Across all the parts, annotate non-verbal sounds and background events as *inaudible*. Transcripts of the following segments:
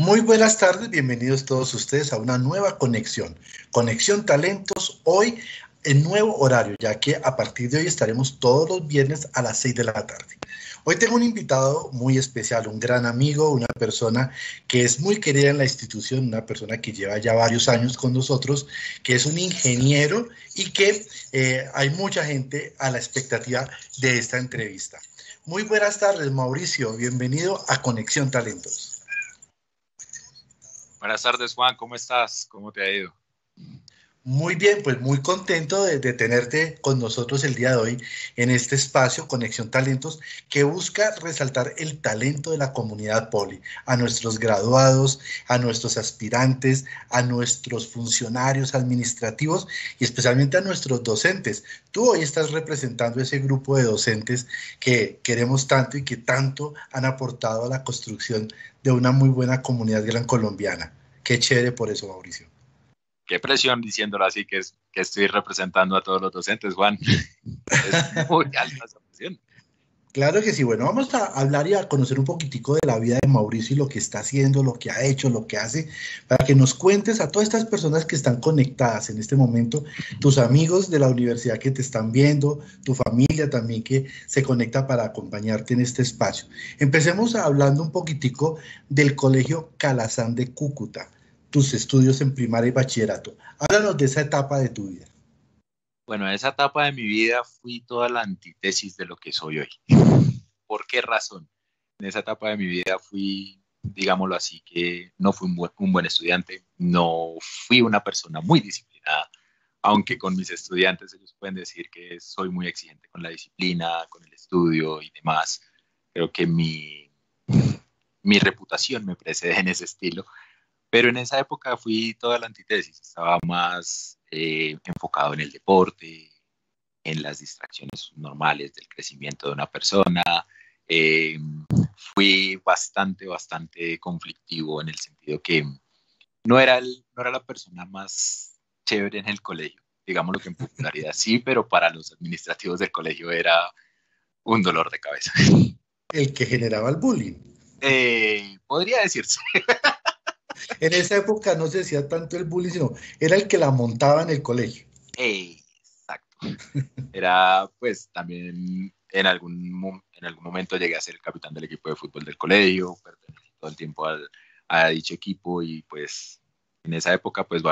Muy buenas tardes, bienvenidos todos ustedes a una nueva conexión. Conexión Talentos hoy en nuevo horario, ya que a partir de hoy estaremos todos los viernes a las 6 de la tarde. Hoy tengo un invitado muy especial, un gran amigo, una persona que es muy querida en la institución, una persona que lleva ya varios años con nosotros, que es un ingeniero y que eh, hay mucha gente a la expectativa de esta entrevista. Muy buenas tardes, Mauricio. Bienvenido a Conexión Talentos. Buenas tardes, Juan. ¿Cómo estás? ¿Cómo te ha ido? Muy bien, pues muy contento de, tenerte con nosotros el día de hoy en este espacio Conexión Talentos que busca resaltar el talento de la comunidad poli, a nuestros graduados, a nuestros aspirantes, a nuestros funcionarios administrativos y especialmente a nuestros docentes. Tú hoy estás representando ese grupo de docentes que queremos tanto y que tanto han aportado a la construcción de una muy buena comunidad gran colombiana. Qué chévere por eso, Mauricio qué presión diciéndolo así que, es, que estoy representando a todos los docentes, Juan. *laughs* es muy alta esa presión. Claro que sí. Bueno, vamos a hablar y a conocer un poquitico de la vida de Mauricio y lo que está haciendo, lo que ha hecho, lo que hace, para que nos cuentes a todas estas personas que están conectadas en este momento, tus amigos de la universidad que te están viendo, tu familia también que se conecta para acompañarte en este espacio. Empecemos hablando un poquitico del Colegio Calazán de Cúcuta tus estudios en primaria y bachillerato. Háblanos de esa etapa de tu vida. Bueno, esa etapa de mi vida fui toda la antítesis de lo que soy hoy. *laughs* ¿Por qué razón? En esa etapa de mi vida fui, digámoslo así, que no fui un buen, un buen estudiante, no fui una persona muy disciplinada, aunque con mis estudiantes ellos pueden decir que soy muy exigente con la disciplina, con el estudio y demás. Creo que mi, mi reputación me precede en ese estilo. Pero en esa época fui toda la antítesis, estaba más eh, enfocado en el deporte, en las distracciones normales del crecimiento de una persona. Eh, fui bastante, bastante conflictivo en el sentido que no era, el, no era la persona más chévere en el colegio, digámoslo que en popularidad sí, pero para los administrativos del colegio era un dolor de cabeza. El que generaba el bullying. Eh, podría decirse. *laughs* En esa época no se decía tanto el bullying, sino era el que la montaba en el colegio. Exacto. *laughs* Era, pues, también en algún, en algún momento llegué a ser el capitán del equipo de fútbol del colegio, pertenecí todo el tiempo al, a dicho equipo y, pues, en esa época, pues,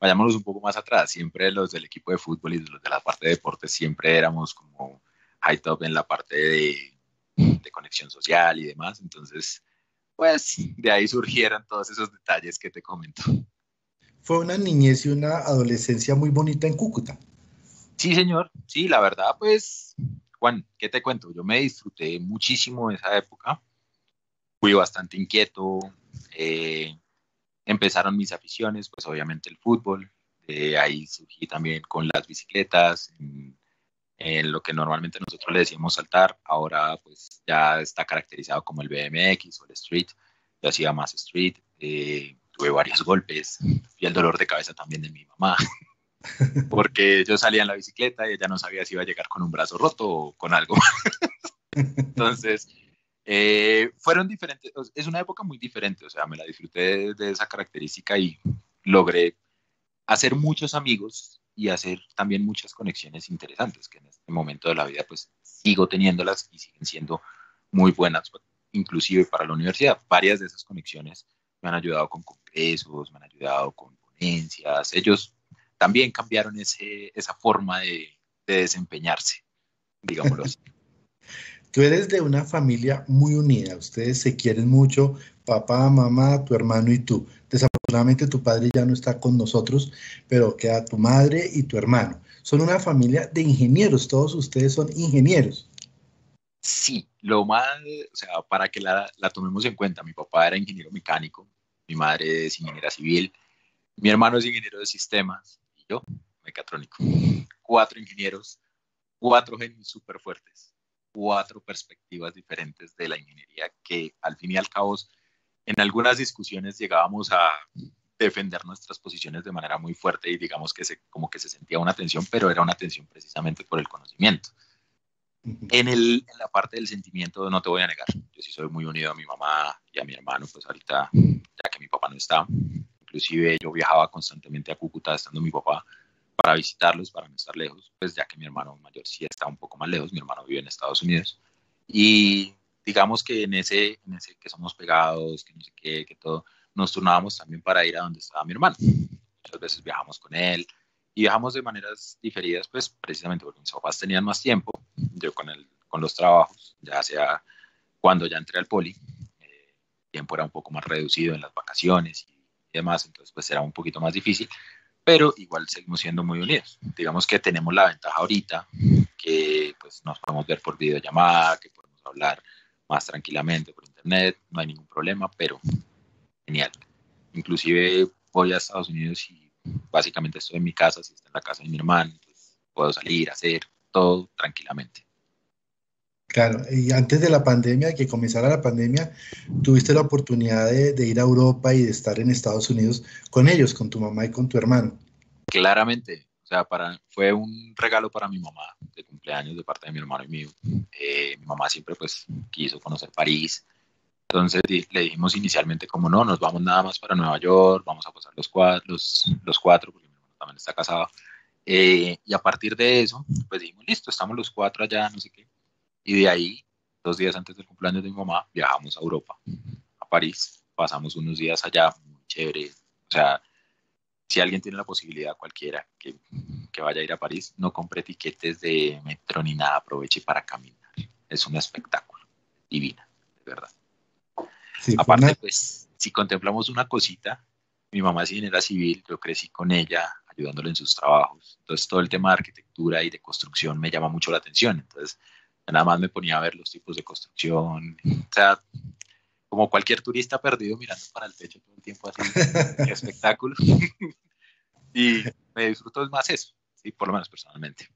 vayámonos un poco más atrás. Siempre los del equipo de fútbol y los de la parte de deportes siempre éramos como high top en la parte de, de conexión social y demás. Entonces, pues de ahí surgieron todos esos detalles que te comento. Fue una niñez y una adolescencia muy bonita en Cúcuta. Sí, señor. Sí, la verdad, pues, Juan, ¿qué te cuento? Yo me disfruté muchísimo de esa época. Fui bastante inquieto. Eh, empezaron mis aficiones, pues obviamente el fútbol. De ahí surgí también con las bicicletas, en lo que normalmente nosotros le decíamos saltar, ahora pues ya está caracterizado como el BMX o el street, yo hacía más street, eh, tuve varios golpes y el dolor de cabeza también de mi mamá, *laughs* porque yo salía en la bicicleta y ella no sabía si iba a llegar con un brazo roto o con algo. *laughs* Entonces, eh, fueron diferentes, es una época muy diferente, o sea, me la disfruté de esa característica y logré hacer muchos amigos y hacer también muchas conexiones interesantes, que en este momento de la vida pues sigo teniéndolas y siguen siendo muy buenas, inclusive para la universidad. Varias de esas conexiones me han ayudado con congresos, me han ayudado con ponencias. Ellos también cambiaron ese, esa forma de, de desempeñarse, digámoslo así. *laughs* Tú eres de una familia muy unida, ustedes se quieren mucho, papá, mamá, tu hermano y tú. Desafortunadamente tu padre ya no está con nosotros, pero queda tu madre y tu hermano. Son una familia de ingenieros, todos ustedes son ingenieros. Sí, lo más, o sea, para que la, la tomemos en cuenta, mi papá era ingeniero mecánico, mi madre es ingeniera civil, mi hermano es ingeniero de sistemas y yo, mecatrónico. Cuatro ingenieros, cuatro genios súper fuertes cuatro perspectivas diferentes de la ingeniería que al fin y al cabo en algunas discusiones llegábamos a defender nuestras posiciones de manera muy fuerte y digamos que se, como que se sentía una tensión, pero era una tensión precisamente por el conocimiento. En, el, en la parte del sentimiento no te voy a negar, yo sí soy muy unido a mi mamá y y a mi hermano, pues ahorita, ya que mi papá no está, inclusive yo viajaba constantemente a Cúcuta estando mi papá para visitarlos, para no estar lejos, pues ya que mi hermano mayor sí está un poco más lejos, mi hermano vive en Estados Unidos. Y digamos que en ese, en ese que somos pegados, que no sé qué, que todo, nos turnábamos también para ir a donde estaba mi hermano. Muchas veces viajamos con él y viajamos de maneras diferidas, pues precisamente porque mis papás tenían más tiempo, yo con, el, con los trabajos, ya sea cuando ya entré al poli, eh, tiempo era un poco más reducido en las vacaciones y demás, entonces pues era un poquito más difícil, pero igual seguimos siendo muy unidos. Digamos que tenemos la ventaja ahorita que pues nos podemos ver por videollamada, que podemos hablar más tranquilamente por internet, no hay ningún problema, pero genial. Inclusive voy a Estados Unidos y básicamente estoy en mi casa, si está en la casa de mi hermano, pues puedo salir, hacer todo tranquilamente. Claro, y antes de la pandemia, que comenzara la pandemia, tuviste la oportunidad de, ir a Europa y de estar en Estados Unidos con ellos, con tu mamá y con tu hermano. Claramente, sea, para, fue un regalo para mi mamá de cumpleaños de parte de mi hermano y mío. Eh, mi mamá siempre pues quiso conocer París, entonces le dijimos inicialmente como no, nos vamos nada más para Nueva York, vamos a pasar los cuatro, los, los cuatro porque mi hermano también está casado. Eh, y a partir de eso, pues dijimos, listo, estamos los cuatro allá, no sé qué y de ahí, dos días antes del cumpleaños de mi mamá, viajamos a Europa, a París. Pasamos unos días allá, muy chévere. O sea, si alguien tiene la posibilidad, cualquiera, que, que vaya a ir a París, no compre etiquetes de metro ni nada, aproveche para caminar. Es un espectáculo divina, de verdad. Aparte, pues, si contemplamos una cosita, mi mamá es ingeniera civil, yo crecí con ella, ayudándole en sus trabajos. Entonces, todo el tema de arquitectura y de construcción me llama mucho la atención. Entonces, nada más me ponía a ver los tipos de construcción, o sea, como cualquier turista perdido mirando para el techo todo el tiempo así, *laughs* espectáculo. *laughs* y me disfruto más eso, sí, por lo menos personalmente.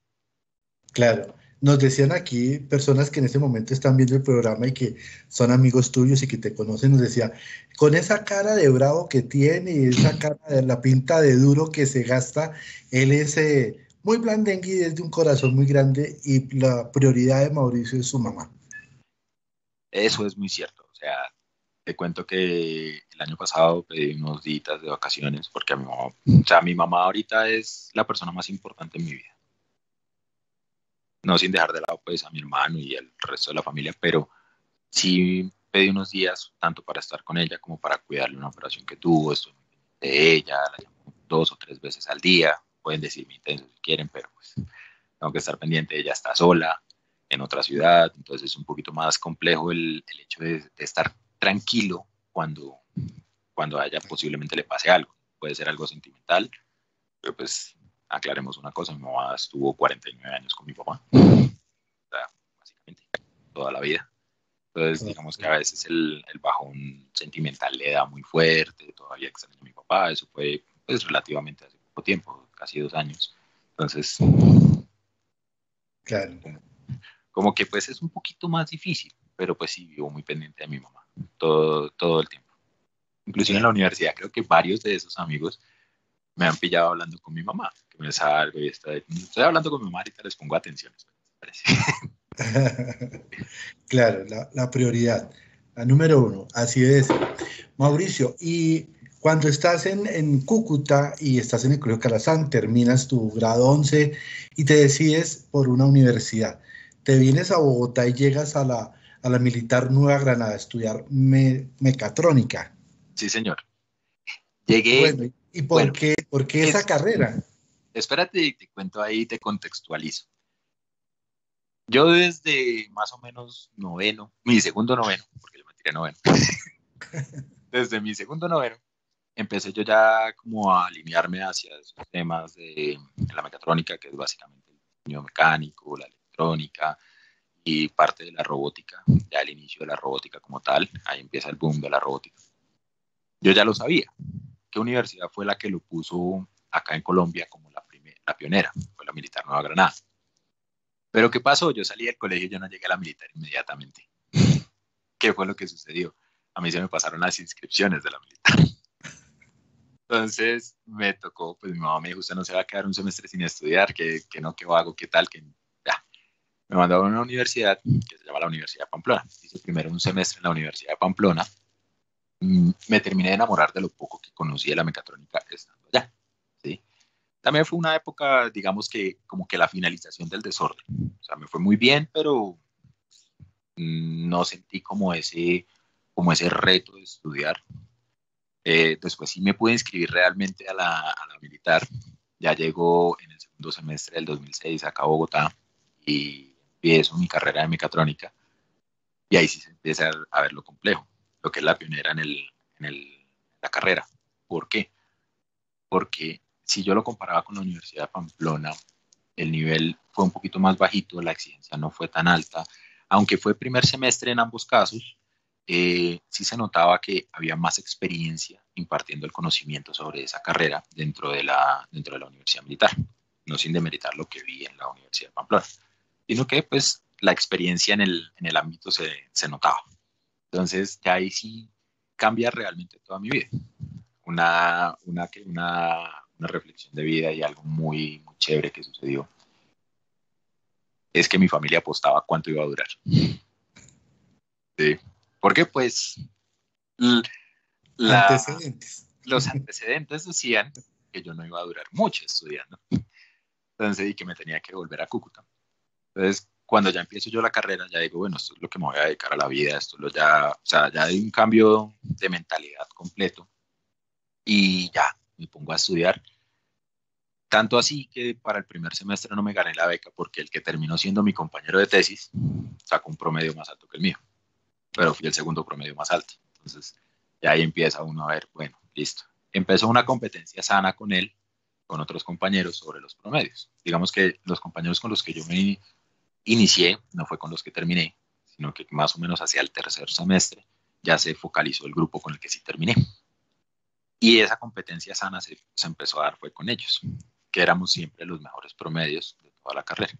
Claro, nos decían aquí personas que en este momento están viendo el programa y que son amigos tuyos y que te conocen, nos decía, con esa cara de bravo que tiene y esa *laughs* cara de la pinta de duro que se gasta, él es eh, muy blandengue y de un corazón muy grande y la prioridad de Mauricio es su mamá. Eso es muy cierto. O sea, te cuento que el año pasado pedí unos días de vacaciones porque a mi mamá, o sea, mi mamá ahorita es la persona más importante en mi vida. No sin dejar de lado pues a mi hermano y el resto de la familia, pero sí pedí unos días tanto para estar con ella como para cuidarle una operación que tuvo, estoy de ella, la llamo dos o tres veces al día, pueden decirme intenso si quieren, pero pues tengo que estar pendiente, ella está sola en otra ciudad, entonces es un poquito más complejo el, el hecho de, estar tranquilo cuando, cuando a ella posiblemente le pase algo. Puede ser algo sentimental, pero pues aclaremos una cosa, mi mamá estuvo 49 años con mi papá, o sea, básicamente toda la vida. Entonces, digamos que a veces el, el, bajón sentimental le da muy fuerte, todavía extraño a mi papá, eso fue pues relativamente hace poco tiempo, casi dos años. Entonces, claro. como que pues es un poquito más difícil, pero pues sí vivo muy pendiente de mi mamá todo, todo el tiempo. Inclusive en la universidad creo que varios de esos amigos me han pillado hablando con mi mamá, que me salgo y estoy, estoy hablando con mi mamá y les pongo atención. *laughs* claro, la, la, prioridad, la número uno, así es. Mauricio, y cuando estás en, Cúcuta y estás en el Colegio Calazán, terminas tu grado 11 y te decides por una universidad. Te vienes a Bogotá y llegas a la, a la Militar Nueva Granada a estudiar mecatrónica. Sí, señor. Llegué. ¿Y por, qué, por qué esa carrera? Espérate, te cuento ahí, te contextualizo. Yo desde más o menos noveno, mi segundo noveno, porque yo me tiré noveno, *laughs* desde mi segundo noveno, empecé yo ya como a alinearme hacia esos temas de, la mecatrónica, que es básicamente el diseño mecánico, la electrónica y parte de la robótica, ya el inicio de la robótica como tal, ahí empieza el boom de la robótica. Yo ya lo sabía. ¿Qué universidad fue la que lo puso acá en Colombia como la, la pionera? Fue la Militar Nueva Granada. Pero ¿qué pasó? Yo salí del colegio y yo no llegué a la militar inmediatamente. *laughs* ¿Qué fue lo que sucedió? A mí se me pasaron las inscripciones de la militar. *laughs* Entonces me tocó, pues mi mamá me dijo, usted no se va a quedar un semestre sin estudiar, que, que no, que hago, qué tal, que. Me mandó a una universidad que se llama la Universidad de Pamplona. Hice primero un semestre en la Universidad de Pamplona mm, me terminé de enamorar de lo poco que conocí de la mecatrónica estando allá. ¿sí? También fue una época, digamos que como que la finalización del desorden. O sea, me fue muy bien, pero mm, no sentí como ese, como ese reto de estudiar. Eh, después sí me pude inscribir realmente a la, a la militar. Ya llegó en el segundo semestre del 2006 acá a Bogotá y empiezo mi carrera de mecatrónica. Y ahí sí se empieza a ver lo complejo, lo que es la pionera en, el, en el, la carrera. ¿Por qué? Porque si yo lo comparaba con la Universidad de Pamplona, el nivel fue un poquito más bajito, la exigencia no fue tan alta, aunque fue primer semestre en ambos casos, eh, sí se notaba que había más experiencia impartiendo el conocimiento sobre esa carrera dentro de la, dentro de la Universidad Militar, no sin demeritar lo que vi en la Universidad de Pamplona, sino que pues la experiencia en el, en el ámbito se, se notaba. Entonces, ya ahí sí cambia realmente toda mi vida. Una, una, una, una reflexión de vida y algo muy, muy chévere que sucedió es que mi familia apostaba cuánto iba a durar. Sí. Porque pues antecedentes. los antecedentes decían que yo no iba a durar mucho estudiando. Entonces, y que me tenía que volver a Cúcuta. Entonces, cuando ya empiezo yo la carrera, ya digo, bueno, esto es lo que me voy a dedicar a la vida, esto lo ya, o sea, ya hay un cambio de mentalidad completo. Y ya, me pongo a estudiar. Tanto así que para el primer semestre no me gané la beca porque el que terminó siendo mi compañero de tesis sacó un promedio más alto que el mío pero fui el segundo promedio más alto. Entonces, ya ahí empieza uno a ver, bueno, listo. Empezó una competencia sana con él, con otros compañeros sobre los promedios. Digamos que los compañeros con los que yo me inicié, no fue con los que terminé, sino que más o menos hacia el tercer semestre ya se focalizó el grupo con el que sí terminé. Y esa competencia sana se, se empezó a dar fue con ellos, que éramos siempre los mejores promedios de toda la carrera.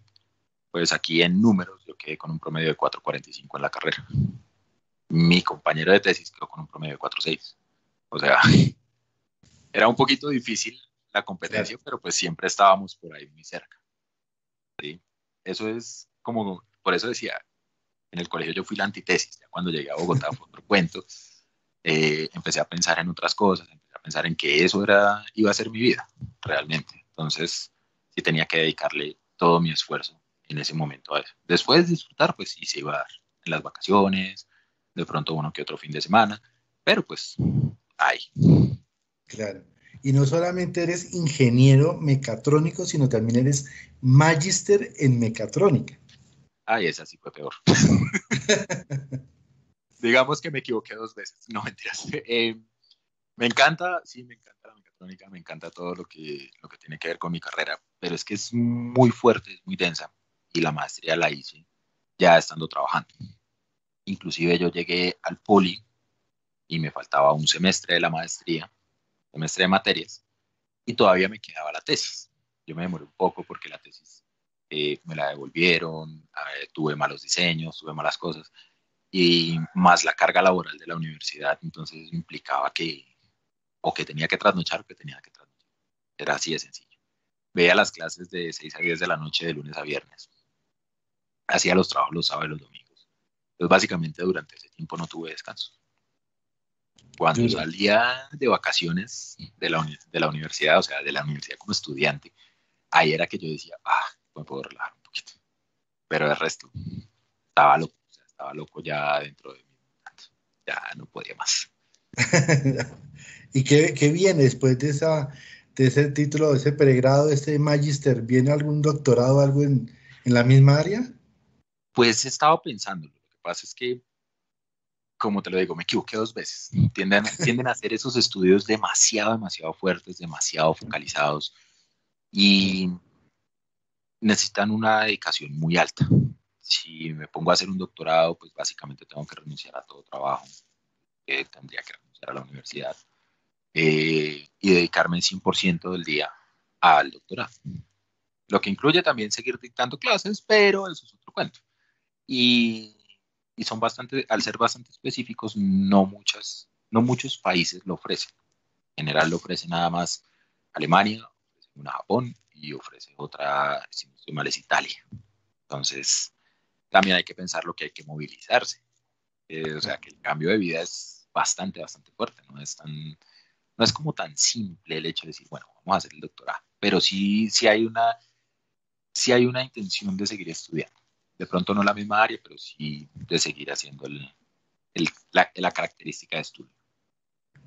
Pues aquí en números yo quedé con un promedio de 4.45 en la carrera mi compañero de tesis quedó con un promedio de 4.6. O sea, *laughs* era un poquito difícil la competencia, pero pues siempre estábamos por ahí muy cerca. ¿sí? Eso es como, por eso decía, en el colegio yo fui la antitesis, ya cuando llegué a Bogotá fue otro cuento, eh, empecé a pensar en otras cosas, empecé a pensar en que eso era, iba a ser mi vida, realmente. Entonces, sí tenía que dedicarle todo mi esfuerzo en ese momento a eso. Después disfrutar, pues sí se iba a dar en las vacaciones, de pronto uno que otro fin de semana, pero pues hay. Claro. Y no solamente eres ingeniero mecatrónico, sino también eres magíster en mecatrónica. Ay, esa sí fue peor. *laughs* Digamos que me equivoqué dos veces. No, mentiras. *laughs* Eh, me encanta, sí, me encanta la mecatrónica, me encanta todo lo que, lo que tiene que ver con mi carrera, pero es que es muy fuerte, es muy densa. Y la maestría la hice ya estando trabajando. Inclusive yo llegué al poli y me faltaba un semestre de la maestría, semestre de materias, y todavía me quedaba la tesis. Yo me demoré un poco porque la tesis eh, me la devolvieron, tuve malos diseños, tuve malas cosas, y más la carga laboral de la universidad, entonces implicaba que o que tenía que trasnochar o que tenía que trasnochar. Era así de sencillo. Veía las clases de 6 a 10 de la noche de lunes a viernes. Hacía los trabajos los sábados y los domingos entonces, básicamente durante ese tiempo no tuve descanso. Cuando salía de vacaciones de la, de la universidad, o sea, de la universidad como estudiante, ahí era que yo decía, ah, me puedo relajar un poquito. Pero el resto, estaba loco, o sea, estaba loco ya dentro de mí. Ya no podía más. *laughs* ¿Y qué, qué, viene después de, esa, de ese título, de ese pregrado, de ese magister? ¿Viene algún doctorado, algo en, en la misma área? Pues he estado pensándolo pasa es que, como te lo digo, me equivoqué dos veces. Tienden, *laughs* tienden a hacer esos estudios demasiado, demasiado fuertes, demasiado focalizados y necesitan una dedicación muy alta. Si me pongo a hacer un doctorado, pues básicamente tengo que renunciar a todo trabajo, eh, tendría que renunciar a la universidad eh, y dedicarme el 100% del día al doctorado. Lo que incluye también seguir dictando clases, pero eso es otro cuento. Y y son bastante, al ser bastante específicos, no, muchas, no muchos países lo ofrecen. En general lo ofrece nada más Alemania, una Japón y ofrece otra, si no estoy mal, es Italia. Entonces, también hay que pensar lo que hay que movilizarse. Eh, o sea, que el cambio de vida es, bastante, bastante fuerte, no es tan, no es como tan simple el hecho de decir, bueno, vamos a hacer el doctorado, pero sí, sí hay una, sí hay una intención de seguir estudiando. De pronto no la misma área, pero sí de seguir haciendo el, la, la característica de estudio.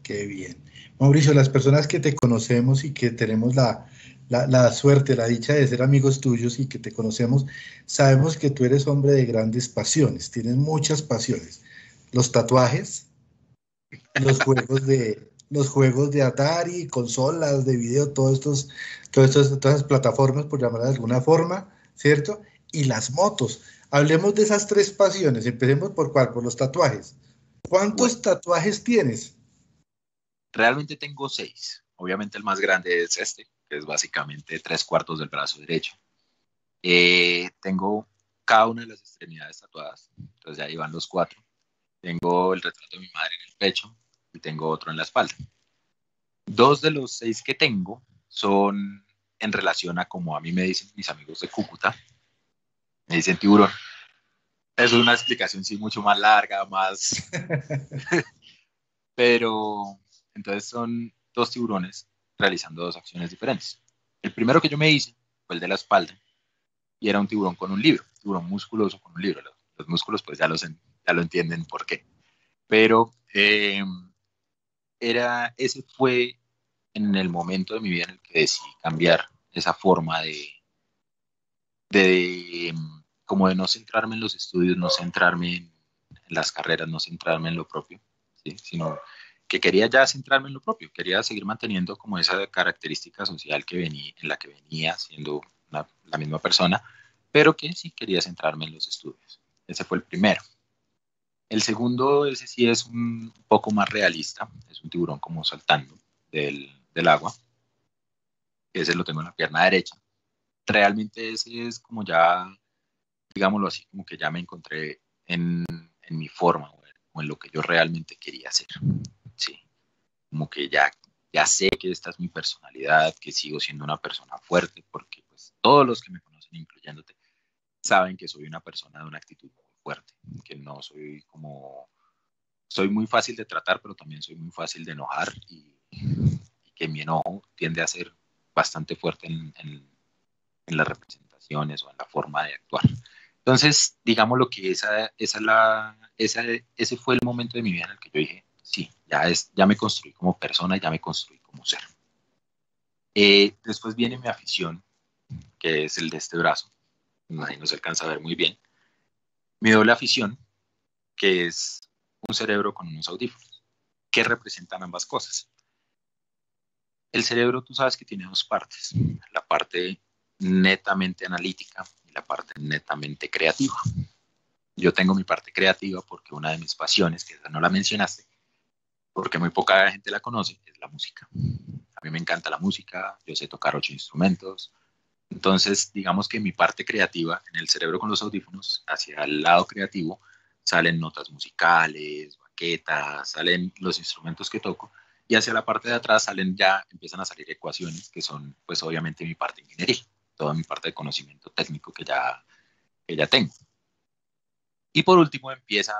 Qué bien. Mauricio, las personas que te conocemos y que tenemos la, la, suerte, la dicha de ser amigos tuyos y que te conocemos, sabemos que tú eres hombre de grandes pasiones, tienes muchas pasiones. Los tatuajes, los juegos de los juegos de Atari, consolas de video, todos estos, todas estas plataformas, por llamarlas de alguna forma, ¿cierto? Y las motos. Hablemos de esas tres pasiones. Empecemos por cuál, por los tatuajes. ¿Cuántos tatuajes tienes? Realmente tengo seis. Obviamente el más grande es este, que es básicamente tres cuartos del brazo derecho. Eh, tengo cada una de las extremidades tatuadas, entonces ya iban los cuatro. Tengo el retrato de mi madre en el pecho y tengo otro en la espalda. Dos de los seis que tengo son en relación a como a mí me dicen mis amigos de Cúcuta, me dicen tiburón. Es una explicación sí mucho más larga, más... *laughs* *laughs* Pero entonces son dos tiburones realizando dos acciones diferentes. El primero que yo me hice fue el de la espalda y era un tiburón con un libro, tiburón musculoso con un libro. Los, músculos pues ya, los, ya lo entienden por qué. Pero eh, era, ese fue en el momento de mi vida en el que decidí cambiar esa forma de, de como de no centrarme en los estudios, no centrarme en, las carreras, no centrarme en lo propio, ¿sí? sino que quería ya centrarme en lo propio, quería seguir manteniendo como esa característica social que venía, en la que venía siendo la misma persona, pero que sí quería centrarme en los estudios. Ese fue el primero. El segundo, ese sí es un poco más realista, es un tiburón como saltando del, del agua. Ese lo tengo en la pierna derecha. Realmente ese es como ya, digámoslo así, como que ya me encontré en, en mi forma o en lo que yo realmente quería hacer como que ya, ya sé que esta es mi personalidad, que sigo siendo una persona fuerte, porque pues todos los que me conocen, incluyéndote, saben que soy una persona de una actitud muy fuerte, que no soy como, soy muy fácil de tratar, pero también soy muy fácil de enojar y, que mi enojo tiende a ser bastante fuerte en, en, las representaciones o en la forma de actuar. Entonces, digamos lo que esa, esa la, esa, ese fue el momento de mi vida en el que yo dije, sí, ya, es, ya me construí como persona, ya me construí como ser. Eh, después viene mi afición, que es el de este brazo. Ahí no se alcanza a ver muy bien. Mi doble afición, que es un cerebro con unos audífonos. ¿Qué representan ambas cosas? El cerebro, tú sabes que tiene dos partes. La parte netamente analítica y la parte netamente creativa. Yo tengo mi parte creativa porque una de mis pasiones, que no la mencionaste, porque muy poca gente la conoce, es la música. A mí me encanta la música, yo sé tocar ocho instrumentos. Entonces, digamos que mi parte creativa en el cerebro con los audífonos, hacia el lado creativo, salen notas musicales, baquetas, salen los instrumentos que toco, y hacia la parte de atrás salen ya, empiezan a salir ecuaciones, que son pues obviamente mi parte de ingeniería, toda mi parte de conocimiento técnico que ya, que ya tengo. Y por último empieza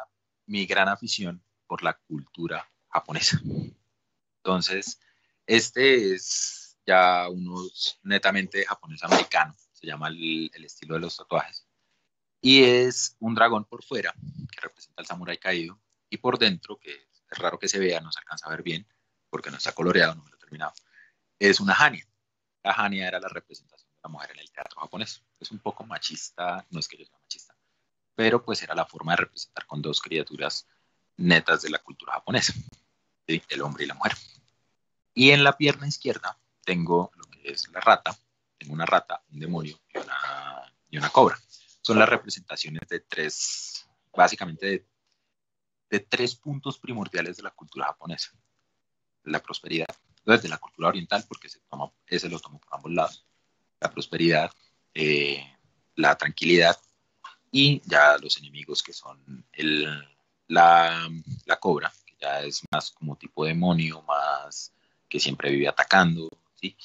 mi gran afición por la cultura japonesa. Entonces, este es ya uno netamente japonés americano, se llama el, estilo de los tatuajes. Y es un dragón por fuera, que representa al samurái caído, y por dentro, que es raro que se vea, no se alcanza a ver bien, porque no está coloreado, no me lo he terminado, es una hania. La hania era la representación de la mujer en el teatro japonés. Es un poco machista, no es que yo sea machista, pero pues era la forma de representar con dos criaturas netas de la cultura japonesa el hombre y la mujer. Y en la pierna izquierda tengo lo que es la rata, tengo una rata, un demonio y una, y una cobra. Son las representaciones de tres, básicamente de, de tres puntos primordiales de la cultura japonesa. La prosperidad, de la cultura oriental, porque se toma, ese lo tomo por ambos lados. La prosperidad, eh, la tranquilidad y ya los enemigos que son el, la, la cobra, ya es más como tipo demonio, más que siempre vive atacando, ¿sí?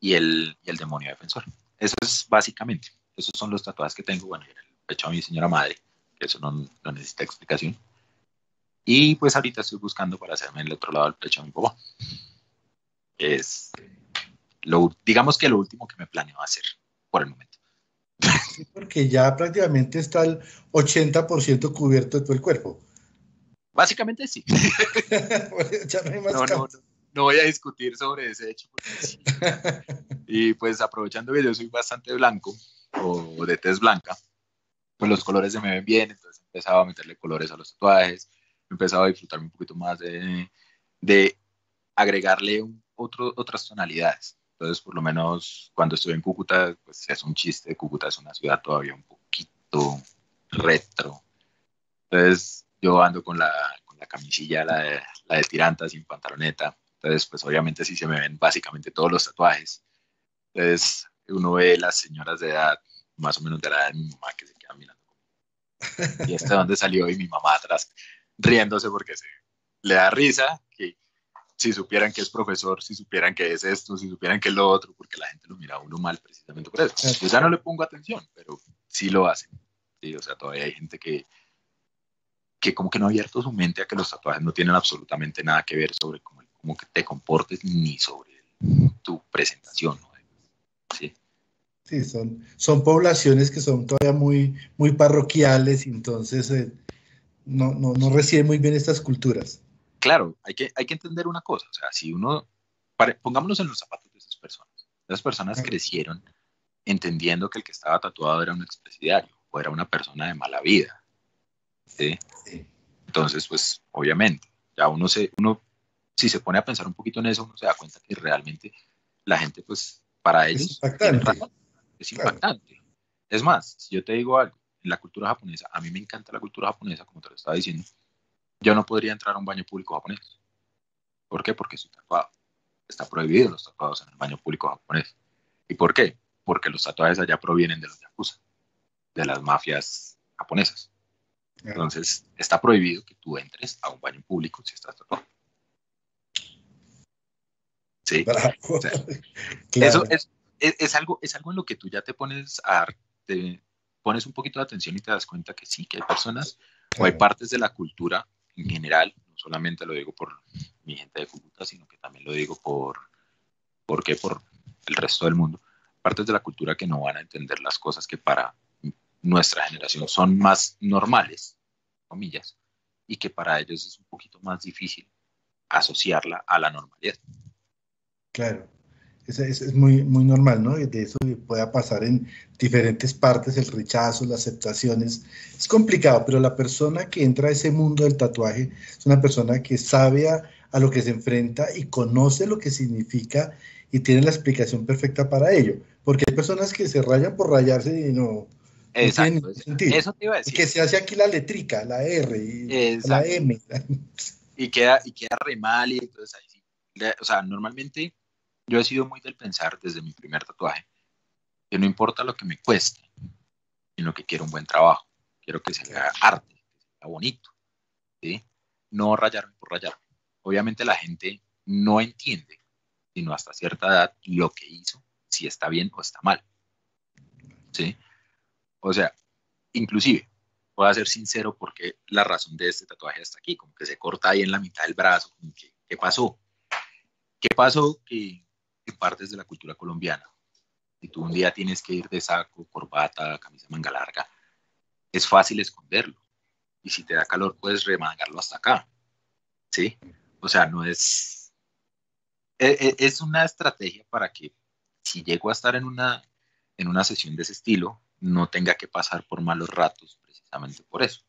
Y el, y el demonio defensor. Eso es básicamente, esos son los tatuajes que tengo, bueno, en el pecho a mi señora madre, que eso no, no necesita explicación. Y pues ahorita estoy buscando para hacerme el otro lado del pecho a mi papá. Es lo, digamos que lo último que me planeo hacer por el momento. Sí, porque ya prácticamente está el 80% cubierto de todo el cuerpo. Básicamente sí. *laughs* *laughs* no no, no, no, voy a discutir sobre ese hecho. *laughs* y pues aprovechando que yo soy bastante blanco o de tez blanca, pues los colores se me ven bien, entonces empezaba a meterle colores a los tatuajes, empezaba a disfrutar un poquito más de, de agregarle otro, otras tonalidades. Entonces, por lo menos cuando estuve en Cúcuta, pues es un chiste, Cúcuta es una ciudad todavía un poquito retro. Entonces, yo ando con la, con la camisilla, la de, la de tiranta, sin pantaloneta. Entonces, pues obviamente sí se me ven básicamente todos los tatuajes. Entonces, uno ve las señoras de edad, más o menos de la edad de mi mamá, que se quedan mirando. Y este donde salió y mi mamá atrás, riéndose porque se, le da risa que si supieran que es profesor, si supieran que es esto, si supieran que es lo otro, porque la gente lo mira a uno mal precisamente por eso. Yo ya no le pongo atención, pero sí lo hacen. ¿sí? O sea, todavía hay gente que, que como que no ha abierto su mente a que los tatuajes no tienen absolutamente nada que ver sobre cómo, cómo que te comportes ni sobre tu presentación. ¿no? ¿Sí? Sí, son, son poblaciones que son todavía muy, muy parroquiales, entonces eh, no, no, no reciben muy bien estas culturas claro, hay que, hay que entender una cosa, o sea, si uno, pongámonos en los zapatos de esas personas, esas personas crecieron entendiendo que el que estaba tatuado era un expresidiario o era una persona de mala vida, ¿sí? Entonces, pues, obviamente, ya uno se, uno, si se pone a pensar un poquito en eso, uno se da cuenta que realmente la gente, pues, para ellos es impactante. Es, impactante. es más, si yo te digo algo, en la cultura japonesa, a mí me encanta la cultura japonesa, como te lo estaba diciendo, yo no podría entrar a un baño público japonés. ¿Por qué? Porque estoy tatuado. Está prohibido los tatuados en el baño público japonés. ¿Y por qué? Porque los tatuajes allá provienen de los yakuza, de las mafias japonesas. Entonces, está prohibido que tú entres a un baño público si estás tatuado. Sí. *laughs* *laughs* Eso es, es, algo, es algo en lo que tú ya te pones a te pones un poquito de atención y te das cuenta que sí, que hay personas o hay partes de la cultura en general, no solamente lo digo por mi gente de Cúcuta, sino que también lo digo por, ¿por qué? Por el resto del mundo. Partes de la cultura que no van a entender las cosas que para nuestra generación son más normales, comillas, y que para ellos es un poquito más difícil asociarla a la normalidad. Claro es, es, muy, muy normal, ¿no? De eso pueda pasar en diferentes partes, el rechazo, las aceptaciones. Es complicado, pero la persona que entra a ese mundo del tatuaje es una persona que sabe a, lo que se enfrenta y conoce lo que significa y tiene la explicación perfecta para ello. Porque hay personas que se rayan por rayarse y no, Exacto, Eso te iba a decir. Que se hace aquí la letrica, la R y la M. Y queda, y queda re mal y entonces ahí sí. O sea, normalmente yo he sido muy del pensar desde mi primer tatuaje que no importa lo que me cueste, sino que quiero un buen trabajo. Quiero que sea arte, que sea bonito. ¿sí? No rayarme por rayarme. Obviamente la gente no entiende, sino hasta cierta edad, lo que hizo, si está bien o está mal. ¿sí? O sea, inclusive, voy a ser sincero porque la razón de este tatuaje está aquí, como que se corta ahí en la mitad del brazo, ¿qué pasó? ¿Qué pasó? Que partes de la cultura colombiana. Si tú un día tienes que ir de saco, corbata, camisa manga larga, es fácil esconderlo. Y si te da calor, puedes remangarlo hasta acá. ¿Sí? O sea, no es... E, e, es una estrategia para que si llego a estar en una, en una sesión de ese estilo, no tenga que pasar por malos ratos precisamente por eso.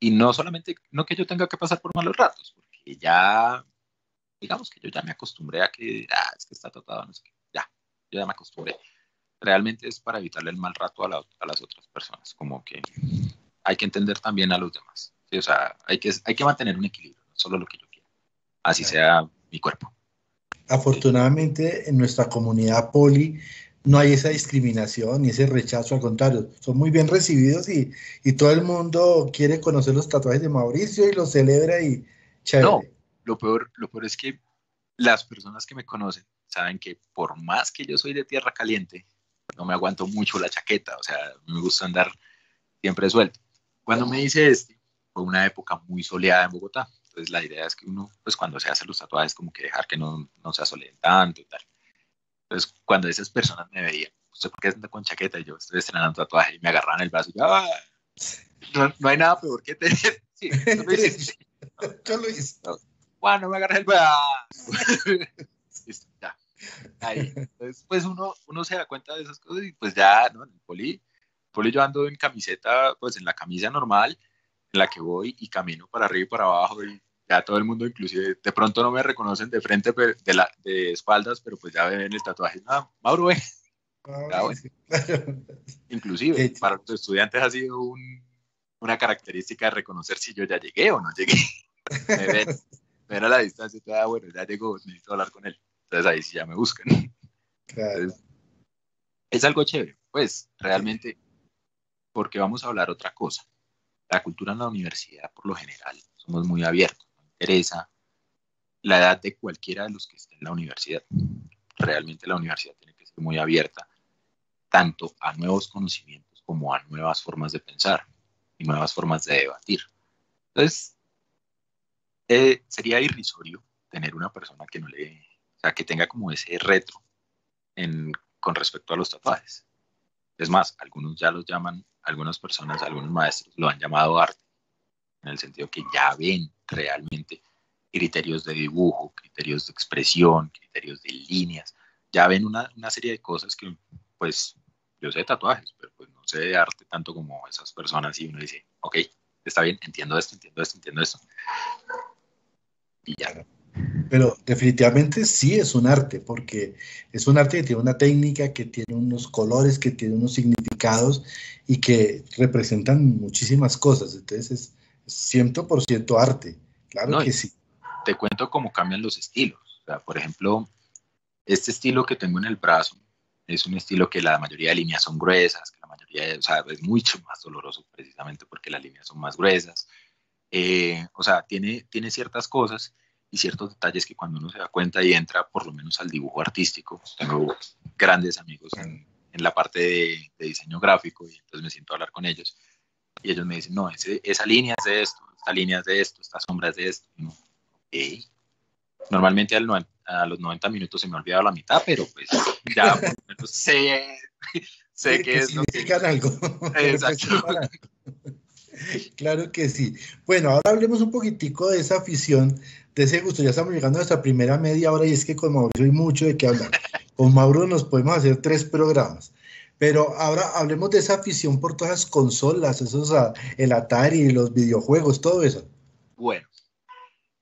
Y no solamente, no que yo tenga que pasar por malos ratos, porque ya digamos que yo ya me acostumbré a que, ah, es que está tratado, no sé qué, ya, yo ya me acostumbré. Realmente es para evitarle el mal rato a, las otras personas, como que hay que entender también a los demás. O sea, hay que, hay que mantener un equilibrio, no solo lo que yo quiero, así sea mi cuerpo. Afortunadamente en nuestra comunidad poli no hay esa discriminación ni ese rechazo, al contrario, son muy bien recibidos y, y todo el mundo quiere conocer los tatuajes de Mauricio y los celebra y chévere lo peor, lo peor es que las personas que me conocen saben que por más que yo soy de tierra caliente, no me aguanto mucho la chaqueta, o sea, me gusta andar siempre suelto. Cuando me dice este, fue una época muy soleada en Bogotá. Entonces la idea es que uno, pues cuando se hace los tatuajes, como que dejar que no, no se asoleen tanto y tal. Entonces cuando esas personas me veían, ¿usted por qué anda con chaqueta? Y yo estoy estrenando tatuaje y me agarraban el brazo y yo, ¡ah! no, no, hay nada peor que tener. *laughs* Sí, *laughs* yo lo hice. Juan, no me agarré el brazo. *laughs* ya. Ahí. Entonces, pues uno, uno se da cuenta de esas cosas y pues ya, ¿no? En el poli, poli yo ando en camiseta, pues en la camisa normal, en la que voy y camino para arriba y para abajo y ya todo el mundo inclusive de pronto no me reconocen de frente de, la, de espaldas pero pues ya ven el tatuaje. Ah, Mauro ve ah, *laughs* inclusive para los estudiantes ha sido un, una característica de reconocer si yo ya llegué o no llegué. *laughs* Me ven, me ven a la distancia y todo, bueno ya llegó necesito hablar con él entonces ahí sí ya me buscan. Es algo chévere pues realmente porque vamos a hablar otra cosa. La cultura en la universidad, por lo general, somos muy abiertos, interesa la edad de cualquiera de los que estén en la universidad. Realmente la universidad tiene que ser muy abierta, tanto a nuevos conocimientos como a nuevas formas de pensar y nuevas formas de debatir. Entonces, eh, sería irrisorio tener una persona que no le, o sea, que tenga como ese retro en, con respecto a los tatuajes. Es más, algunos ya los llaman algunas personas, algunos maestros lo han llamado arte, en el sentido que ya ven realmente criterios de dibujo, criterios de expresión, criterios de líneas, ya ven una, una serie de cosas que, pues, yo sé de tatuajes, pero pues no sé de arte tanto como esas personas y uno dice, ok, está bien, entiendo esto, entiendo esto, entiendo esto. Y ya. Pero definitivamente sí es un arte, porque es un arte que tiene una técnica, que tiene unos colores, que tiene unos significados y que representan muchísimas cosas. Entonces es 100% arte, claro que sí. Te cuento cómo cambian los estilos. por ejemplo, este estilo que tengo en el brazo es un estilo que la mayoría de líneas son gruesas, que la mayoría, o sea, es mucho más doloroso precisamente porque las líneas son más gruesas. Eh, o sea, tiene, tiene ciertas cosas y ciertos detalles que cuando uno se da cuenta y entra por lo menos al dibujo artístico, tengo grandes amigos en, en la parte de, diseño gráfico y entonces me siento a hablar con ellos y ellos me dicen, no, ese, esa línea es de esto, esta línea es de esto, esta sombra es de esto. Y Normalmente a los 90 minutos se me ha olvidado la mitad, pero pues ya *laughs* sé, sé que, es lo que... algo. *laughs* Exacto. *laughs* Claro que sí. Bueno, ahora hablemos un poquitico de esa afición, de ese gusto. Ya estamos llegando a nuestra primera media hora y es que con Mauricio hay mucho de qué hablar. Con Mauro nos podemos hacer tres programas. Pero ahora hablemos de esa afición por todas las consolas, esos, el Atari, los videojuegos, todo eso. Bueno,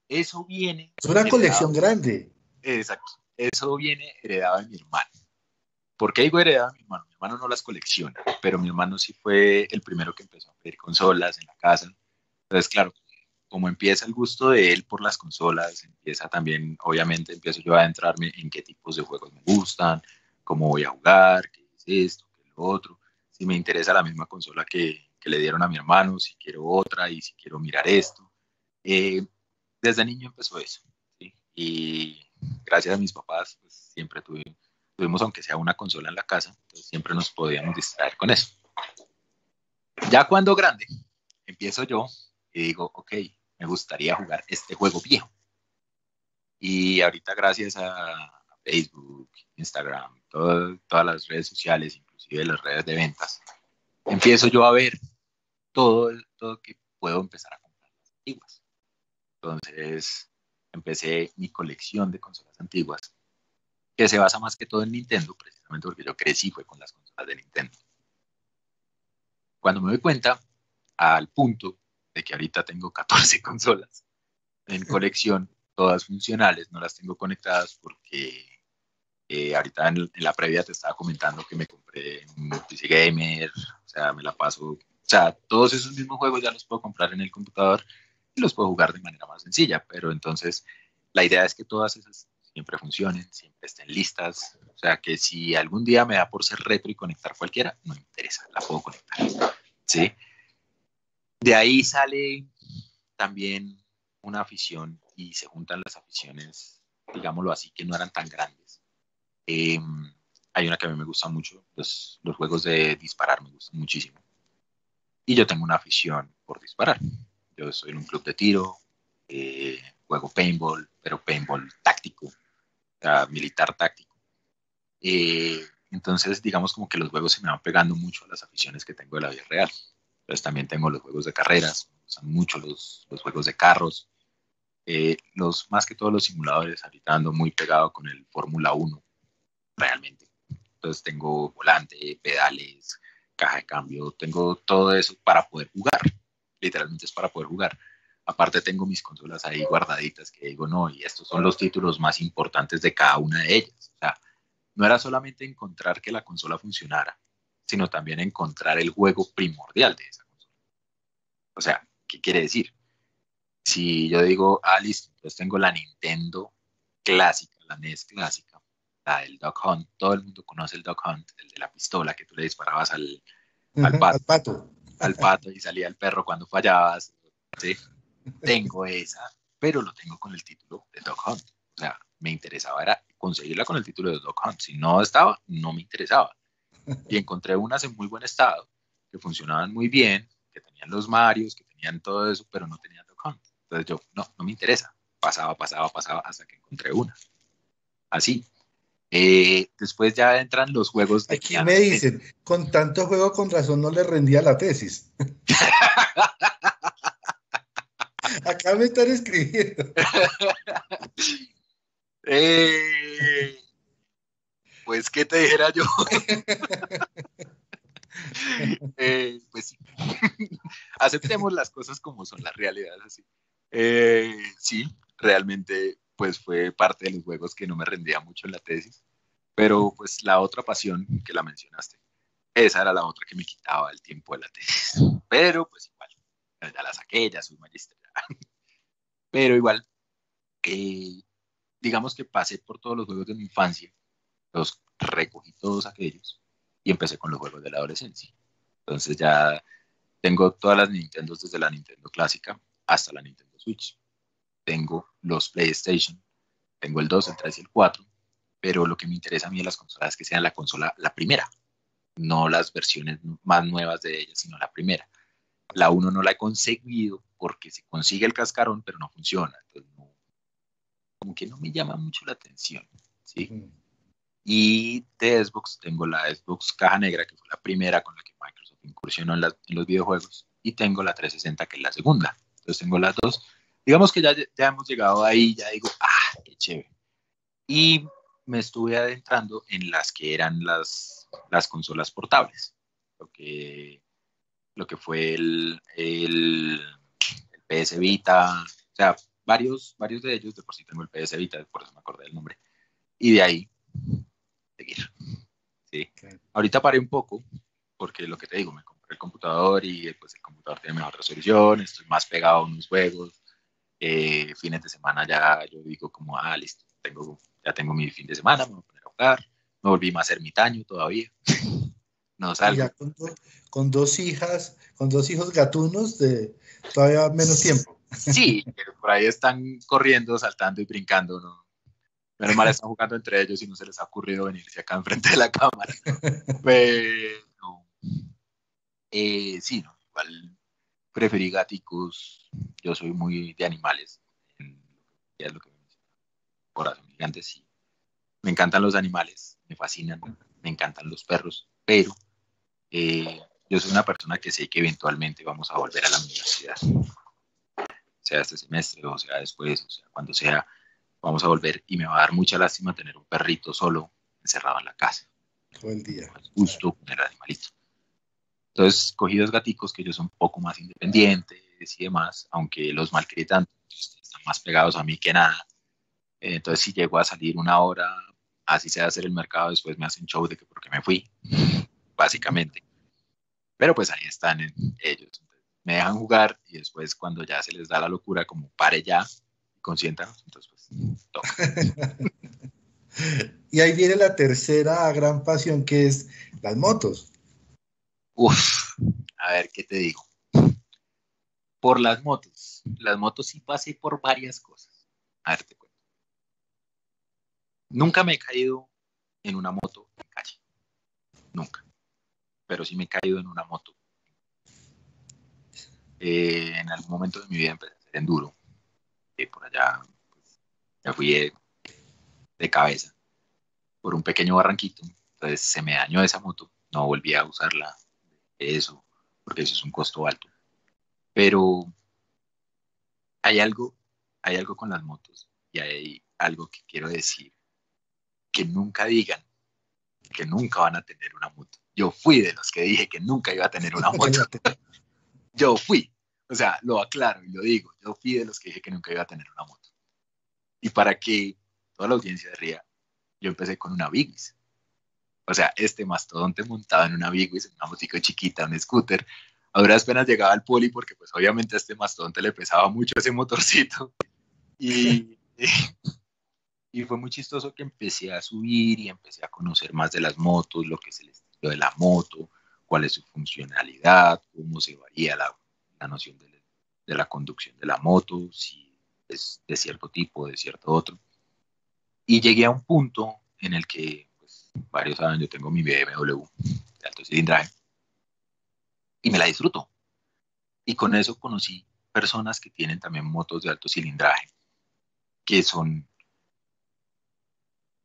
eso viene. Es una colección grande. Exacto. Eso viene heredado de mi hermano. ¿Por qué digo heredado de mi hermano? Mi hermano no las colecciona, pero mi hermano sí fue el primero que empezó a pedir consolas en la casa. Entonces, claro, como empieza el gusto de él por las consolas, empieza también, obviamente, empiezo yo a adentrarme en qué tipos de juegos me gustan, cómo voy a jugar, qué es esto, otro, si me interesa la misma consola que, que le dieron a mi hermano, si quiero otra y si quiero mirar esto. Eh, desde niño empezó eso, y gracias a mis papás, pues siempre tuvimos aunque sea una consola en la casa, entonces siempre nos podíamos distraer con eso. Ya cuando grande, empiezo yo y digo, ok, me gustaría jugar este juego viejo. Y ahorita gracias a Facebook, Instagram, todas las redes sociales, inclusive las redes de ventas, empiezo yo a ver todo, todo que puedo empezar a comprar las antiguas. Entonces empecé mi colección de consolas antiguas que se basa más que todo en Nintendo, precisamente porque yo crecí fue con las consolas de Nintendo. Cuando me doy cuenta, al punto de que ahorita tengo 14 *laughs* consolas en colección, todas funcionales, no las tengo conectadas porque eh, ahorita en, la previa te estaba comentando que me compré un PC Gamer, o sea, me la paso, o sea, todos esos mismos juegos ya los puedo comprar en el computador y los puedo jugar de manera más sencilla, pero entonces la idea es que todas esas siempre funcionen, siempre estén listas. O sea que si algún día me da por ser retro y conectar cualquiera, no me interesa, la puedo conectar. ¿sí? De ahí sale también una afición y se juntan las aficiones, digámoslo así, que no eran tan grandes. Em, hay una que a mí me gusta mucho, los, juegos de disparar me gustan muchísimo. Y yo tengo una afición por disparar. Yo soy en un club de tiro, eh, juego paintball, pero paintball táctico, militar táctico. Eh, entonces, digamos como que los juegos se me van pegando mucho a las aficiones que tengo de la vida real. Entonces también tengo los juegos de carreras, me gustan mucho los, los juegos de carros, eh, los, más que todos los simuladores, ahorita ando muy pegado con el Fórmula 1, realmente. Entonces tengo volante, pedales, caja de cambio, tengo todo eso para poder jugar. Literalmente es para poder jugar. Aparte tengo mis consolas ahí guardaditas que digo, no, y estos son los títulos más importantes de cada una de ellas. O sea, no era solamente encontrar que la consola funcionara, sino también encontrar el juego primordial de esa consola. O sea, ¿qué quiere decir? Si yo digo, ah, listo, entonces tengo la Nintendo clásica, la NES clásica, la del Dog Hunt, todo el mundo conoce el Dog Hunt, el de la pistola que tú le disparabas al, al pato. Al pato. y salía el perro cuando fallabas. ¿sí? tengo esa, pero lo tengo con el título de Dog Hunt. O sea, me interesaba era conseguirla con el título de Dog Hunt. Si no estaba, no me interesaba. Y encontré unas en muy buen estado, que funcionaban muy bien, que tenían los Marios, que tenían todo eso, pero no tenían Dog Hunt. Entonces yo, no, no me interesa. Pasaba, pasaba, pasaba hasta que encontré una. Así. Eh, después ya entran los juegos de... Aquí me dicen, con tanto juego con razón no le rendía la tesis. *laughs* Acá me están escribiendo. *laughs* Eh, pues, ¿qué te dijera yo? *laughs* Eh, pues sí. Aceptemos las cosas como son, las realidades así. Eh, sí, realmente, pues fue parte de los juegos que no me rendía mucho en la tesis. Pero, pues, la otra pasión que la mencionaste, esa era la otra que me quitaba el tiempo de la tesis. *laughs* Pero, pues, igual, ya la saqué, ya soy. *laughs* Pero igual, eh, digamos que pasé por todos los juegos de mi infancia, los recogí todos aquellos y empecé con los juegos de la adolescencia. Entonces ya tengo todas las Nintendo desde la Nintendo clásica hasta la Nintendo Switch. Tengo los PlayStation, tengo el 2, el 3 y el 4, pero lo que me interesa a mí de las consolas es que sean la consola la primera, no las versiones más nuevas de ellas, sino la primera. La 1 no la he conseguido porque se consigue el cascarón, pero no funciona. Entonces, como que no me llama mucho la atención. ¿sí? Y de Xbox tengo la Xbox Caja Negra, que fue la primera con la que Microsoft incursionó en, los videojuegos, y tengo la 360, que es la segunda. Entonces tengo las dos. Digamos que ya, ya hemos llegado ahí, ya digo, ah, qué chévere. Y me estuve adentrando en las que eran las, las consolas portables. Lo que lo que fue el, el, PS Vita, o sea, varios, varios de ellos, de por sí tengo el PS Vita, por eso me acordé del nombre, y de ahí seguir. ¿sí? Ahorita paré un poco, porque lo que te digo, me compré el computador y pues el computador tiene mejor resolución, estoy más pegado a unos juegos, eh, fines de semana ya yo digo como, ah, listo, tengo, ya tengo mi fin de semana, me voy a poner a jugar, me volví más ermitaño todavía. *laughs* no salgo. con, dos hijas, con dos hijos gatunos de todavía menos tiempo. *laughs* Sí, por ahí están corriendo, saltando y brincando, ¿no? Menos mal están jugando entre ellos y no se les ha ocurrido venirse acá enfrente de la cámara. *laughs* Pero eh, sí, no, igual preferí gaticos. Yo soy muy de animales. Es lo que corazón gigante, sí. Me encantan los animales, me fascinan, me encantan los perros, pero eh, yo soy una persona que sé que eventualmente vamos a volver a la universidad, sea este semestre o sea después, o sea, cuando sea, vamos a volver y me va a dar mucha lástima tener un perrito solo encerrado en la casa. Todo el día. Justo tener animalito. Entonces, cogí dos gaticos que ellos son un poco más independientes y demás, aunque los malcritan, están más pegados a mí que nada. Entonces, si llego a salir una hora, así sea hacer el mercado, después me hacen show de que porque me fui *laughs* básicamente. Pero pues ahí están ellos. Me dejan jugar y después cuando ya se les da la locura, como pare ya, consiéntanos, entonces pues toca. *laughs* y ahí viene la tercera gran pasión que es las motos. Uf, a ver, ¿qué te digo? Por las motos. Las motos sí pasé por varias cosas. A ver, te cuento. Nunca me he caído en una moto en calle. Nunca pero sí me he caído en una moto. eh, en algún momento de mi vida empecé a hacer enduro. y por allá pues, ya fui de, cabeza por un pequeño barranquito. Entonces se me dañó esa moto. No volví a usarla. Eso, porque eso es un costo alto. Pero hay algo, hay algo con las motos y hay algo que quiero decir. Que nunca digan que nunca van a tener una moto. Yo fui de los que dije que nunca iba a tener una moto. *laughs* yo fui. O sea, lo aclaro y lo digo. Yo fui de los que dije que nunca iba a tener una moto. Y para que toda la audiencia de ría, yo empecé con una Bigwis. O sea, este mastodonte montado en una Bigwis, en una motico chiquita, un scooter. Ahora apenas llegaba al poli porque pues obviamente a este mastodonte le pesaba mucho ese motorcito. Y, y fue muy chistoso que empecé a subir y empecé a conocer más de las motos, lo que es el estilo de la moto, cuál es su funcionalidad, cómo se varía la, la noción de, de, la conducción de la moto, si es de cierto tipo, de cierto otro. Y llegué a un punto en el que, pues, varios saben, yo tengo mi BMW de alto cilindraje y me la disfruto. Y con eso conocí personas que tienen también motos de alto cilindraje, que son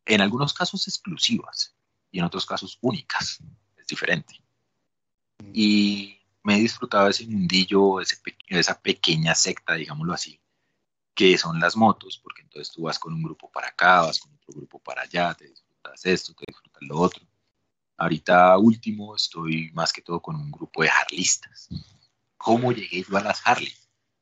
en algunos casos exclusivas y en otros casos únicas. Es diferente. Y me he disfrutado ese mundillo, ese esa pequeña secta, digámoslo así, que son las motos, porque entonces tú vas con un grupo para acá, vas con otro grupo para allá, te disfrutas esto, te disfrutas lo otro. Ahorita último estoy más que todo con un grupo de harlistas. ¿Cómo llegué yo a las Harley?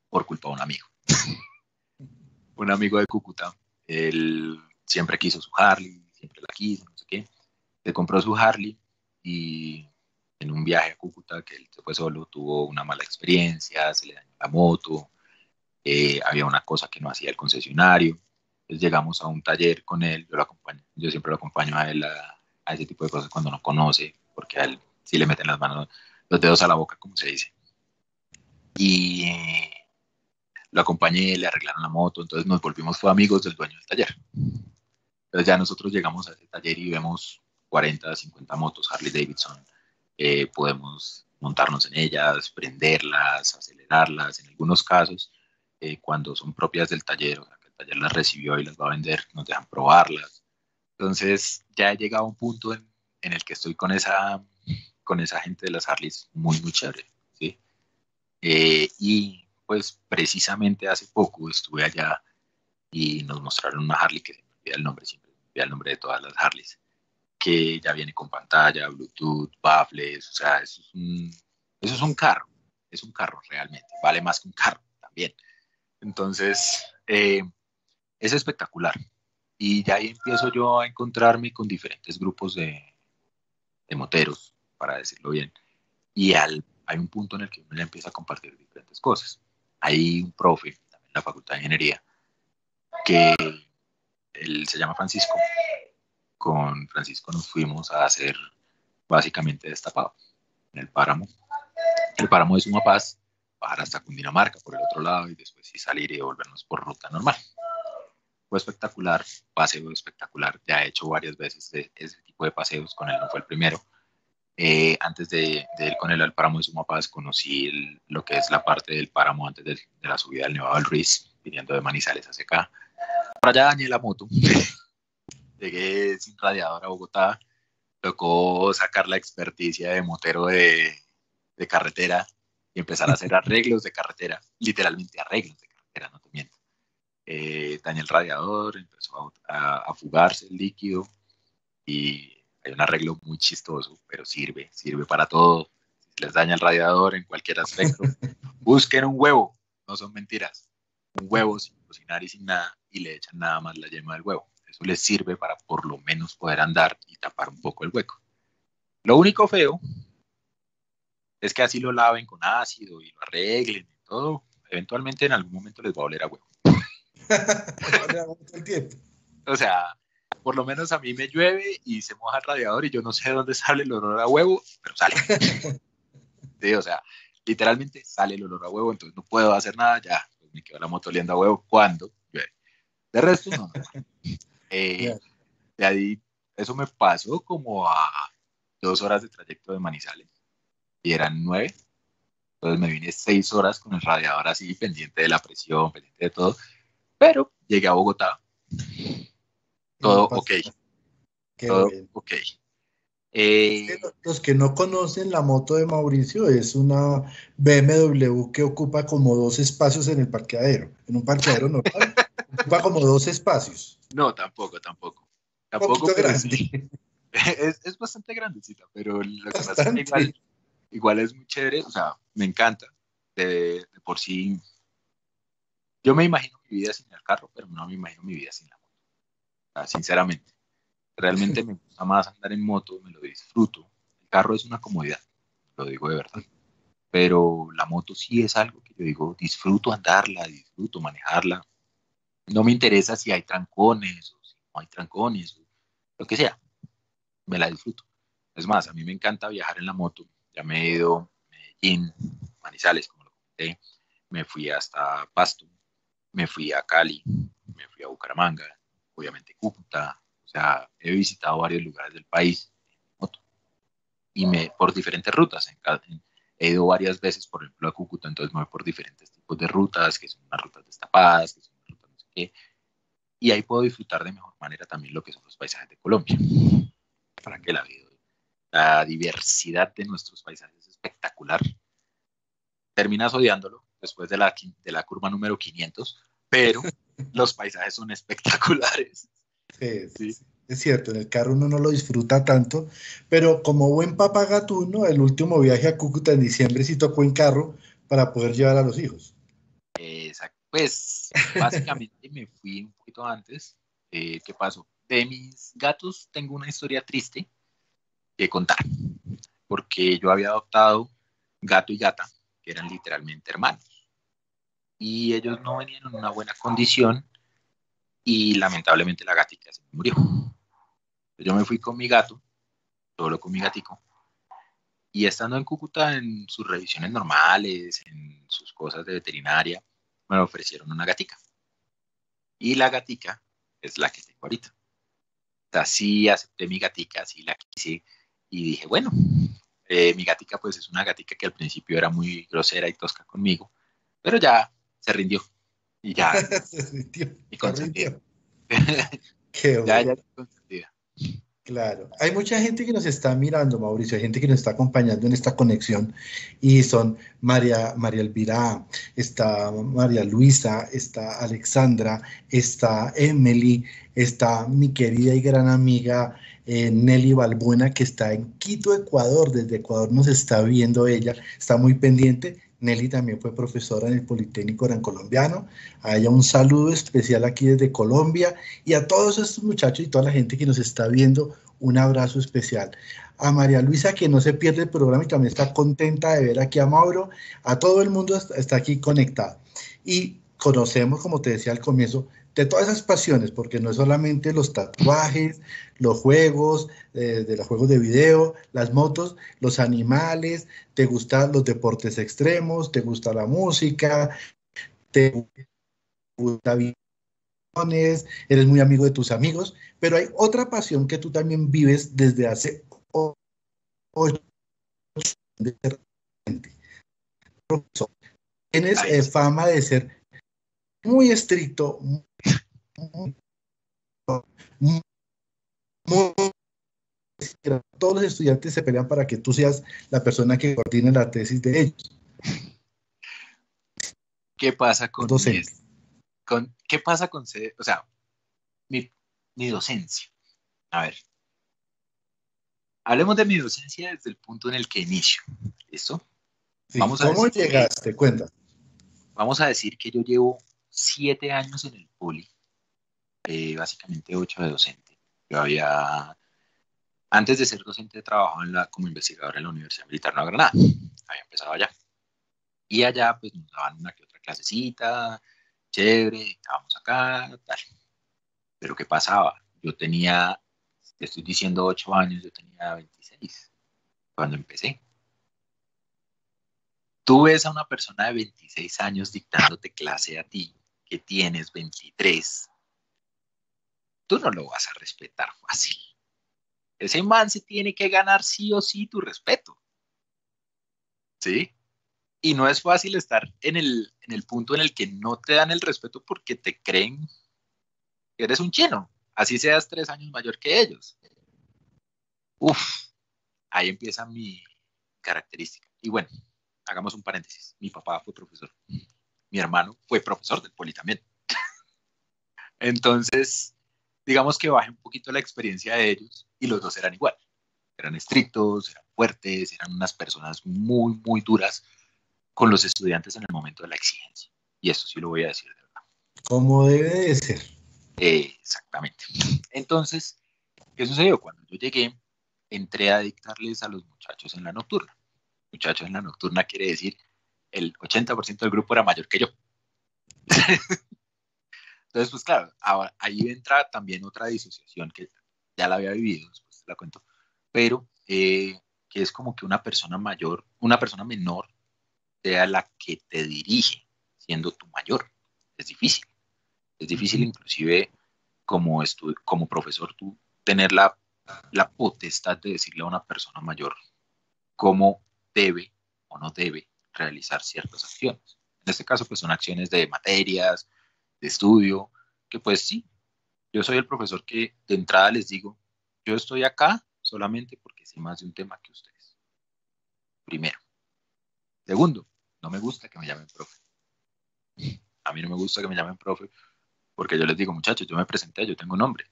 Por culpa de un amigo. *laughs* un amigo de Cúcuta. Él siempre quiso su Harley, siempre la quiso, no sé qué. Se compró su Harley y en un viaje a Cúcuta, que él se fue solo, tuvo una mala experiencia, se le dañó la moto, eh, había una cosa que no hacía el concesionario. Llegamos a un taller con él, yo lo acompaño, yo siempre lo acompaño a él ese tipo de cosas cuando no conoce, porque a él sí le meten las manos, los dedos a la boca, como se dice. Y lo acompañé, le arreglaron la moto, entonces nos volvimos fue amigos del dueño del taller. Entonces ya nosotros llegamos a ese taller y vemos 40, 50 motos Harley Davidson eh, podemos montarnos en ellas, prenderlas, acelerarlas, en algunos casos, eh, cuando son propias del taller, o sea, que el taller las recibió y las va a vender, nos dejan probarlas. Entonces, ya he llegado a un punto en, el que estoy con esa, con esa gente de las Harleys muy, muy chévere, ¿sí? Eh, y pues precisamente hace poco estuve allá y nos mostraron una Harley que se el nombre, siempre me olvida el nombre de todas las Harleys que ya viene con pantalla, Bluetooth, baffles, o sea, eso es un, eso es un carro, es un carro realmente, vale más que un carro también. Entonces, eh, es espectacular. Y ya ahí empiezo yo a encontrarme con diferentes grupos de, de moteros, para decirlo bien. Y al, hay un punto en el que uno ya empieza a compartir diferentes cosas. Hay un profe, en la Facultad de Ingeniería, que él se llama Francisco, con Francisco nos fuimos a hacer básicamente destapado en el páramo. El páramo de Sumapaz, bajar hasta Cundinamarca por el otro lado y después sí salir y volvernos por ruta normal. Fue espectacular, paseo espectacular. Ya he hecho varias veces ese tipo de paseos, con él no fue el primero. Eh, antes de, ir con él al páramo de Sumapaz, conocí lo que es la parte del páramo antes de, la subida del Nevado del Ruiz, viniendo de Manizales hacia acá. Por allá dañé la moto. *laughs* llegué sin radiador a Bogotá, tocó sacar la experticia de motero de, de carretera y empezar a hacer arreglos de carretera, literalmente arreglos de carretera, no te miento. Eh, dañé el radiador, empezó a, a, fugarse el líquido y hay un arreglo muy chistoso, pero sirve, sirve para todo. Si les daña el radiador en cualquier aspecto, *laughs* busquen un huevo, no son mentiras. Un huevo sin cocinar y sin nada y le echan nada más la yema del huevo. Eso les sirve para por lo menos poder andar y tapar un poco el hueco. Lo único feo es que así lo laven con ácido y lo arreglen y todo. Eventualmente en algún momento les va a oler a huevo. *laughs* o sea, por lo menos a mí me llueve y se moja el radiador y yo no sé de dónde sale el olor a huevo, pero sale. *laughs* sí, o sea, literalmente sale el olor a huevo, entonces no puedo hacer nada, ya, pues me quedo la moto oliendo a huevo cuando llueve. De resto, no. *laughs* Eh, de ahí, eso me pasó como a dos horas de trayecto de Manizales y eran nueve. Entonces me vine seis horas con el radiador así, pendiente de la presión, pendiente de todo. Pero llegué a Bogotá. Todo ok. todo ok. Eh, los que no conocen la moto de Mauricio es una BMW que ocupa como dos espacios en el parqueadero. En un parqueadero normal *laughs* ocupa como dos espacios. No, tampoco, tampoco. Tampoco grande. *laughs* Es, bastante grandecita, pero lo que pasa es que igual, es muy chévere, o sea, me encanta. De, por sí, yo me imagino mi vida sin el carro, pero no me imagino mi vida sin la moto. sinceramente. Realmente *laughs* me gusta más andar en moto, me lo disfruto. El carro es una comodidad, lo digo de verdad. Pero la moto sí es algo que yo digo, disfruto andarla, disfruto manejarla. No me interesa si hay trancones o si no hay trancones, o lo que sea. Me la disfruto. Es más, a mí me encanta viajar en la moto. Ya me he ido a Medellín, Manizales, como lo comenté. Me fui hasta Pasto, me fui a Cali, me fui a Bucaramanga, obviamente Cúcuta, sea, he visitado varios lugares del país en moto y me, por diferentes rutas. he ido varias veces, por ejemplo, a Cúcuta, entonces me voy por diferentes tipos de rutas, que son unas rutas destapadas, que son unas rutas no sé qué. Y ahí puedo disfrutar de mejor manera también lo que son los paisajes de Colombia. Para que la, la diversidad de nuestros paisajes es espectacular. Terminas odiándolo después de la, de la curva número 500, pero *laughs* los paisajes son espectaculares. Sí, Es cierto, en el carro uno no lo disfruta tanto, pero como buen papagatuno, el último viaje a Cúcuta en diciembre sí tocó en carro para poder llevar a los hijos. Exacto. Pues básicamente me fui un poquito antes. Eh, ¿Qué pasó? De mis gatos tengo una historia triste que contar, porque yo había adoptado gato y gata, que eran literalmente hermanos, y ellos no venían en una buena condición y lamentablemente la gatica se murió. Yo me fui con mi gato, solo con mi gatico, y estando en Cúcuta en sus revisiones normales, en sus cosas de veterinaria, me ofrecieron una gatica. Y la gatica es la que tengo ahorita. O sea, sí acepté mi gatica, sí la quise y dije, bueno, eh, mi gatica pues es una gatica que al principio era muy grosera y tosca conmigo, pero ya se rindió. Y ya. *laughs* y consentida. *laughs* Qué bueno. Ya, ya consentida. Claro. Hay mucha gente que nos está mirando, Mauricio, hay gente que nos está acompañando en esta conexión y son María, María Elvira, está María Luisa, está Alexandra, está Emily, está mi querida y gran amiga eh, Nelly Balbuena, que está en Quito, Ecuador. Desde Ecuador nos está viendo ella, está muy pendiente. Nelly también fue profesora en el Politécnico Gran Colombiano. A ella un saludo especial aquí desde Colombia y a todos estos muchachos y toda la gente que nos está viendo, un abrazo especial. A María Luisa, que no se pierde el programa y también está contenta de ver aquí a Mauro. A todo el mundo está aquí conectado. Y conocemos, como te decía al comienzo, de todas esas pasiones, porque no es solamente los tatuajes, los juegos, eh, de los juegos de video, las motos, los animales, te gustan los deportes extremos, te gusta la música, te gusta aviones, eres muy amigo de tus amigos, pero hay otra pasión que tú también vives desde hace ocho años. Tienes eh, fama de ser muy estricto, todos los estudiantes se pelean para que tú seas la persona que coordine la tesis de ellos. ¿Qué pasa con, con qué pasa con, o sea, mi, docencia? A ver, hablemos de mi docencia desde el punto en el que inicio. ¿Listo? Vamos a ¿Cómo llegaste? Cuenta. Vamos a decir que yo llevo siete años en el poli, eh, básicamente ocho de docente. Yo había, antes de ser docente, trabajaba en la, como investigador en la Universidad Militar de Granada. Había empezado allá. Y allá, pues nos daban una que otra clasecita, chévere, estábamos acá, tal. Pero ¿qué pasaba? Yo tenía, te estoy diciendo ocho años, yo tenía 26 cuando empecé. Tú ves a una persona de 26 años dictándote clase a ti tienes 23, tú no lo vas a respetar fácil. Ese man se tiene que ganar sí o sí tu respeto. ¿Sí? Y no es fácil estar en el, en el punto en el que no te dan el respeto porque te creen que eres un chino, así seas tres años mayor que ellos. Uf, ahí empieza mi característica. Y bueno, hagamos un paréntesis. Mi papá fue profesor. Mi hermano fue profesor del poli también. *laughs* Entonces, digamos que bajé un poquito la experiencia de ellos y los dos eran igual. Eran estrictos, eran fuertes, eran unas personas muy, muy duras con los estudiantes en el momento de la exigencia. Y eso sí lo voy a decir de verdad. Como debe de ser. exactamente. Entonces, ¿qué sucedió? Cuando yo llegué, entré a dictarles a los muchachos en la nocturna. Muchachos en la nocturna quiere decir el 80% del grupo era mayor que yo. Entonces, pues claro, ahí entra también otra disociación que ya la había vivido, después la cuento, pero eh, que es como que una persona mayor, una persona menor sea la que te dirige, siendo tu mayor. Es difícil. Es difícil inclusive como, como profesor tú tener la, la potestad de decirle a una persona mayor cómo debe o no debe realizar ciertas acciones. En este caso, pues son acciones de materias, de estudio, que pues sí, yo soy el profesor que de entrada les digo, yo estoy acá solamente porque sé más de un tema que ustedes. Primero. Segundo, no me gusta que me llamen profe. A mí no me gusta que me llamen profe porque yo les digo, muchachos, yo me presenté, yo tengo nombre.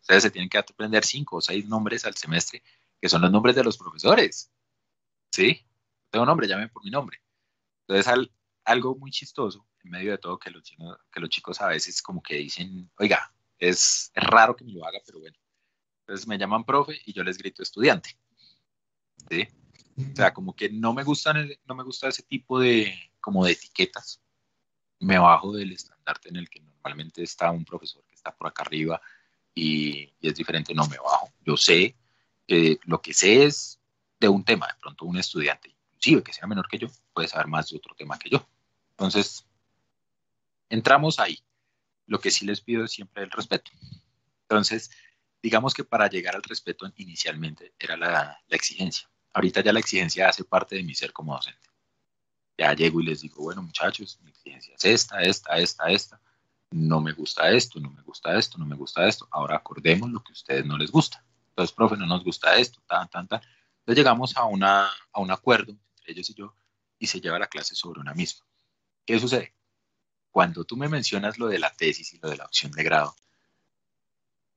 Ustedes se tienen que aprender cinco o seis nombres al semestre, que son los nombres de los profesores. ¿Sí? Tengo nombre, llamen por mi nombre. Entonces, algo muy chistoso en medio de todo que los, que los chicos a veces como que dicen, oiga, es, raro que me lo haga, pero bueno. Entonces me llaman profe y yo les grito estudiante. O sea, como que no me gustan, no me gusta ese tipo de, como de etiquetas. Me bajo del estandarte en el que normalmente está un profesor que está por acá arriba y, es diferente, no me bajo. Yo sé que lo que sé es de un tema, de pronto un estudiante, inclusive que sea menor que yo, puede saber más de otro tema que yo. Entonces, entramos ahí. Lo que sí les pido es siempre el respeto. Entonces, digamos que para llegar al respeto inicialmente era la exigencia Ahorita ya la exigencia hace parte de mi ser como docente. Ya llego y les digo, bueno muchachos, mi exigencia es esta, esta, esta, esta. No me gusta esto, no me gusta esto, no me gusta esto. Ahora acordemos lo que a ustedes no les gusta. Entonces, profe, no nos gusta esto, tan, tan, tan. Entonces llegamos a, una, a un acuerdo entre ellos y yo y se lleva la clase sobre una misma. ¿Qué sucede? Cuando tú me mencionas lo de la tesis y lo de la opción de grado,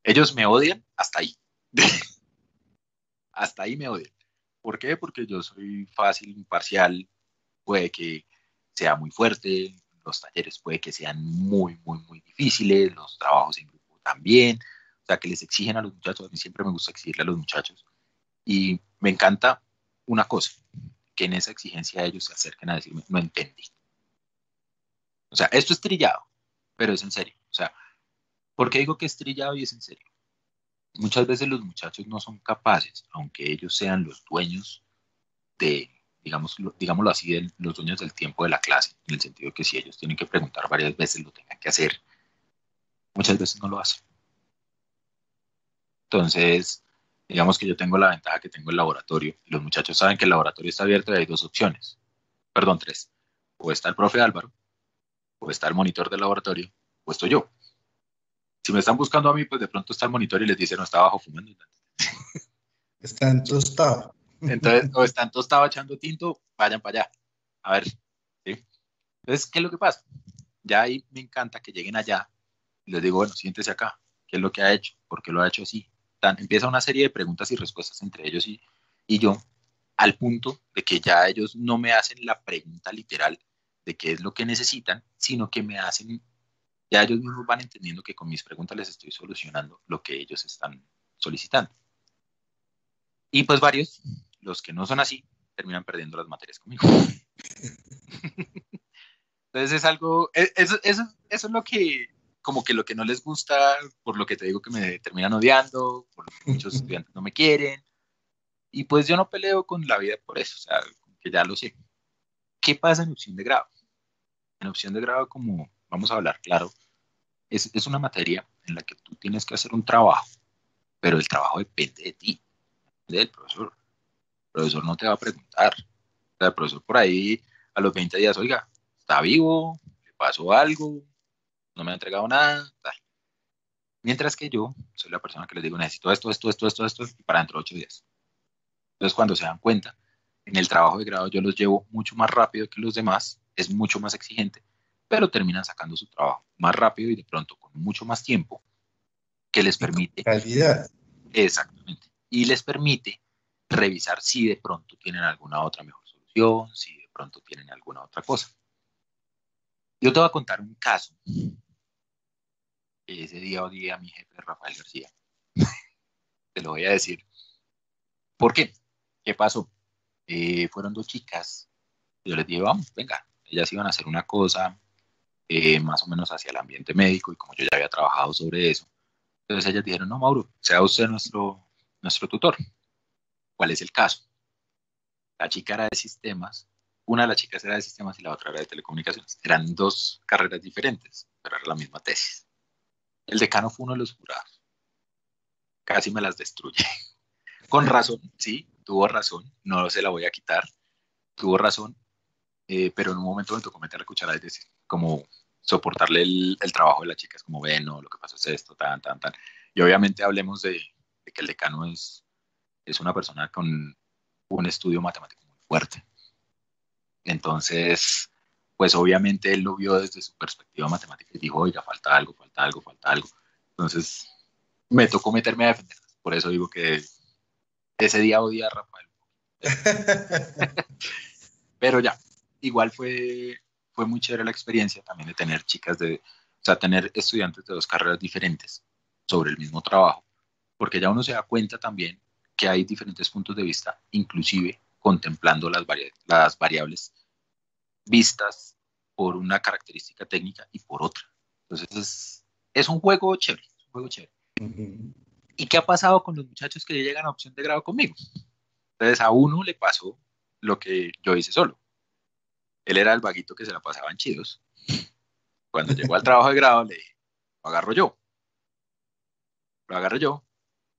ellos me odian hasta ahí. *laughs* hasta ahí me odian. ¿Por qué? Porque yo soy fácil, imparcial, puede que sea muy fuerte, los talleres puede que sean muy, muy, muy difíciles, los trabajos en grupo también, o sea, que les exigen a los muchachos, a mí siempre me gusta exigirle a los muchachos. Y me encanta una cosa, que en esa exigencia ellos se acerquen a decirme, no entendí. O sea, esto es trillado, pero es en serio. O sea, ¿por qué digo que es trillado y es en serio? muchas veces los muchachos no son capaces, aunque ellos sean los dueños de, digamos, digámoslo así, de, los dueños del tiempo de la clase, en el sentido que si ellos tienen que preguntar varias veces, lo tengan que hacer, muchas veces no lo hacen. Entonces, digamos que yo tengo la ventaja que tengo el laboratorio, los muchachos saben que el laboratorio está abierto y hay dos opciones, perdón, tres. O está el profe Álvaro, o está el monitor del laboratorio, o estoy yo si me están buscando a mí, pues de pronto está el monitor y les dice, no, está abajo fumando. *laughs* Está tostado. Entonces, o están tostado echando tinto, vayan para allá. A ver, ¿sí? Entonces, ¿qué es lo que pasa? Ya ahí me encanta que lleguen allá y les digo, bueno, siéntese acá. ¿Qué es lo que ha hecho? ¿Por qué lo ha hecho así? empieza una serie de preguntas y respuestas entre ellos y, y yo, al punto de que ya ellos no me hacen la pregunta literal de qué es lo que necesitan, sino que me hacen ya ellos mismos van entendiendo que con mis preguntas les estoy solucionando lo que ellos están solicitando. Y pues varios, los que no son así, terminan perdiendo las materias conmigo. *laughs* Entonces es algo, e, eso, eso, eso, es lo que, como que lo que no les gusta, por lo que te digo que me terminan odiando, por lo que muchos *laughs* estudiantes no me quieren. Y pues yo no peleo con la vida por eso, o sea, que ya lo sé. ¿Qué pasa en opción de grado? En opción de grado, como vamos a hablar, claro, es, es una materia en la que tú tienes que hacer un trabajo, pero el trabajo depende de ti, del profesor. El profesor no te va a preguntar. el profesor por ahí a los 20 días, oiga, está vivo, le pasó algo, no me ha entregado nada, tal. Mientras que yo soy la persona que les digo, necesito esto, esto, esto, esto, esto, y para dentro de ocho días. Entonces, cuando se dan cuenta, en el trabajo de grado yo los llevo mucho más rápido que los demás, es mucho más exigente, pero terminan sacando su trabajo más rápido y de pronto con mucho más tiempo que les permite... Calidad. Exactamente. Y les permite revisar si de pronto tienen alguna otra mejor solución, si de pronto tienen alguna otra cosa. Yo te voy a contar un caso. Ese día odié a mi jefe Rafael García. *laughs* te lo voy a decir. ¿Por qué? ¿Qué pasó? Eh, fueron dos chicas. Yo les dije, vamos, venga, ellas iban a hacer una cosa eh, más o menos hacia el ambiente médico y como yo ya había trabajado sobre eso, entonces ellas dijeron, no, Mauro, sea usted nuestro, nuestro tutor. ¿Cuál es el caso? La chica era de sistemas, una de las chicas era de sistemas y la otra era de telecomunicaciones. Eran dos carreras diferentes, pero era la misma tesis. El decano fue uno de los jurados. Casi me las destruye. *laughs* Con razón, sí, tuvo razón, no se la voy a quitar. Tuvo razón, eh, pero en un momento me tocó meter la cuchara y decir, como soportarle el, trabajo de las chicas, como ven, no, lo que pasó es esto, tan, tan, tan. Y obviamente hablemos de, que el decano es, es una persona con un estudio matemático muy fuerte. Entonces, pues obviamente él lo vio desde su perspectiva matemática y dijo, oiga, falta algo, falta algo, falta algo. Entonces, me tocó meterme a defender. Por eso digo que ese día odié a Rafael. *laughs* Pero ya, igual fue fue muy chévere la experiencia también de tener chicas de, o sea, tener estudiantes de dos carreras diferentes sobre el mismo trabajo, porque ya uno se da cuenta también que hay diferentes puntos de vista, inclusive contemplando las, las variables vistas por una característica técnica y por otra. Entonces es, es un juego chévere, un juego chévere. ¿Y qué ha pasado con los muchachos que llegan a opción de grado conmigo? Entonces a uno le pasó lo que yo hice solo. Él era el vaguito que se la pasaban chidos. Cuando llegó al trabajo de grado, le dije, lo agarro yo. Lo agarro yo,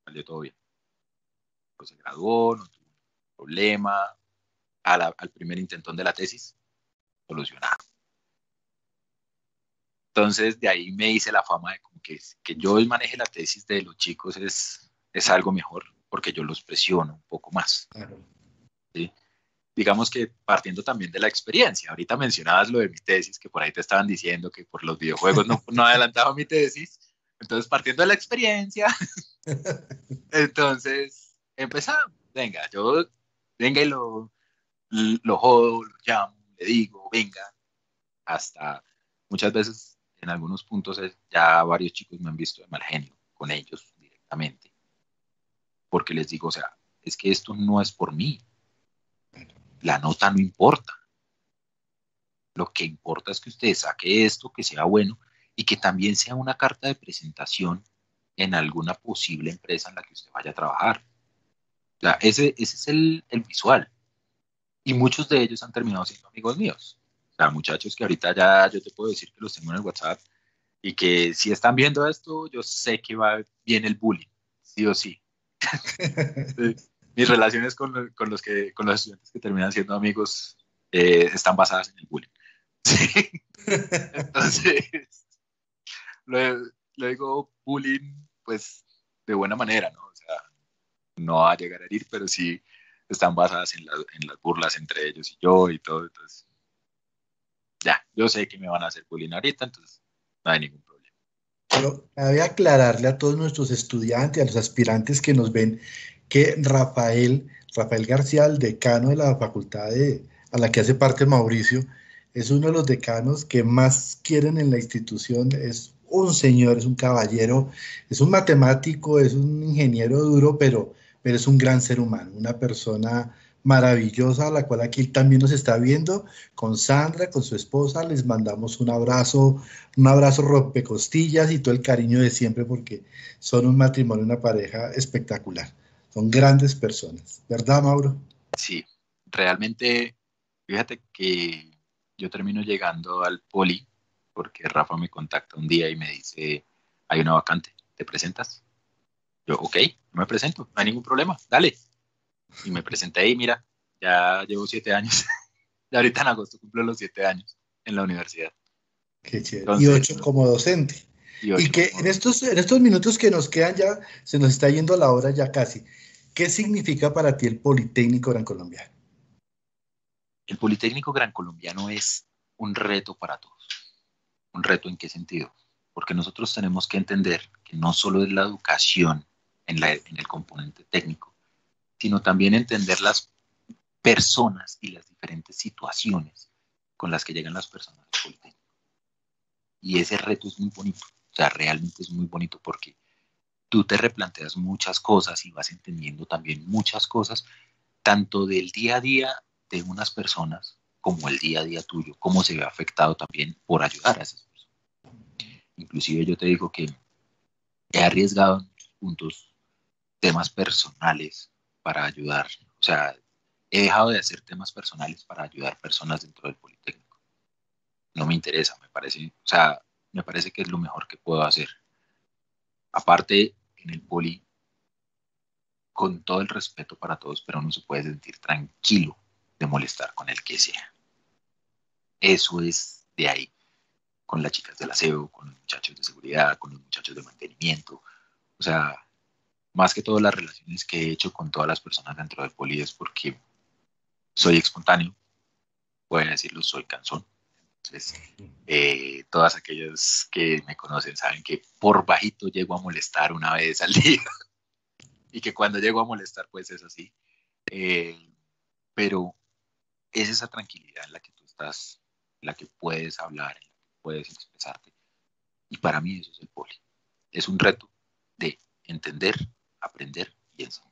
salió todo bien. Pues se graduó, no tuvo problema. al primer intentón de la tesis, solucionado. Entonces, de ahí me hice la fama de como que, que yo maneje la tesis de los chicos es, es algo mejor, porque yo los presiono un poco más. ¿sí? digamos que partiendo también de la experiencia. Ahorita mencionabas lo de mi tesis, que por ahí te estaban diciendo que por los videojuegos no, no adelantaba mi tesis. Entonces, partiendo de la experiencia, *laughs* entonces empezamos. Venga, yo, venga y lo, lo jodo, lo llamo, le digo, venga, hasta muchas veces en algunos puntos ya varios chicos me han visto de mal genio con ellos directamente. Porque les digo, o sea, es que esto no es por mí, la nota no importa. Lo que importa es que usted saque esto, que sea bueno y que también sea una carta de presentación en alguna posible empresa en la que usted vaya a trabajar. O ese, ese es el, el visual. Y muchos de ellos han terminado siendo amigos míos. Sea, muchachos que ahorita ya yo te puedo decir que los tengo en el WhatsApp y que si están viendo esto, yo sé que va bien el bullying, sí o sí. *laughs* mis relaciones con, los que, con los estudiantes que terminan siendo amigos eh, están basadas en el bullying. *laughs* Entonces, lo, digo bullying, pues, de buena manera, ¿no? O sea, no va a llegar a herir, pero sí están basadas en, en las burlas entre ellos y yo y todo. Entonces, ya, yo sé que me van a hacer bullying ahorita, entonces no hay ningún problema. Pero cabe aclararle a todos nuestros estudiantes, a los aspirantes que nos ven, que Rafael, Rafael García, el decano de la facultad de, a la que hace parte Mauricio, es uno de los decanos que más quieren en la institución, es un señor, es un caballero, es un matemático, es un ingeniero duro, pero, pero es un gran ser humano, una persona maravillosa, la cual aquí también nos está viendo, con Sandra, con su esposa, les mandamos un abrazo, un abrazo rompecostillas y todo el cariño de siempre porque son un matrimonio, una pareja espectacular. Son grandes personas, ¿verdad, Mauro? Sí, realmente, fíjate que yo termino llegando al poli porque Rafa me contacta un día y me dice, hay una vacante, ¿te presentas? Yo, ok, me presento, no hay ningún problema, dale. Y me presenté y mira, ya llevo siete años Y *laughs* ahorita en agosto cumplo los siete años en la universidad. Qué chévere. y ocho como docente. Y, que en estos, en estos minutos que nos quedan ya, se nos está yendo la hora ya casi. ¿Qué significa para ti el Politécnico Gran Colombiano? El Politécnico Gran Colombiano es un reto para todos. ¿Un reto en qué sentido? Porque nosotros tenemos que entender que no solo es la educación en, la, en el componente técnico, sino también entender las personas y las diferentes situaciones con las que llegan las personas al Politécnico. Y ese reto es muy bonito, o sea, realmente es muy bonito porque tú te replanteas muchas cosas y vas entendiendo también muchas cosas, tanto del día a día de unas personas como el día a día tuyo, cómo se ve afectado también por ayudar a esas personas. Inclusive yo te digo que he arriesgado en puntos temas personales para ayudar, o sea, he dejado de hacer temas personales para ayudar personas dentro del Politécnico. No me interesa, me parece, o sea, me parece que es lo mejor que puedo hacer. Aparte, en el Poli, con todo el respeto para todos, pero uno se puede sentir tranquilo de molestar con el que sea. Eso es de ahí, con las chicas del aseo, con los muchachos de seguridad, con los muchachos de mantenimiento. O sea, más que todas las relaciones que he hecho con todas las personas dentro del poli es porque soy espontáneo, pueden decirlo, soy cansón. Entonces, eh, todas aquellas que me conocen saben que por bajito llego a molestar una vez al *laughs* día y que cuando llego a molestar pues es así. Eh, pero es esa tranquilidad en la que tú estás, en la que puedes hablar, en la que puedes expresarte. Y para mí eso es el poli. Es un reto de entender, aprender y enseñar.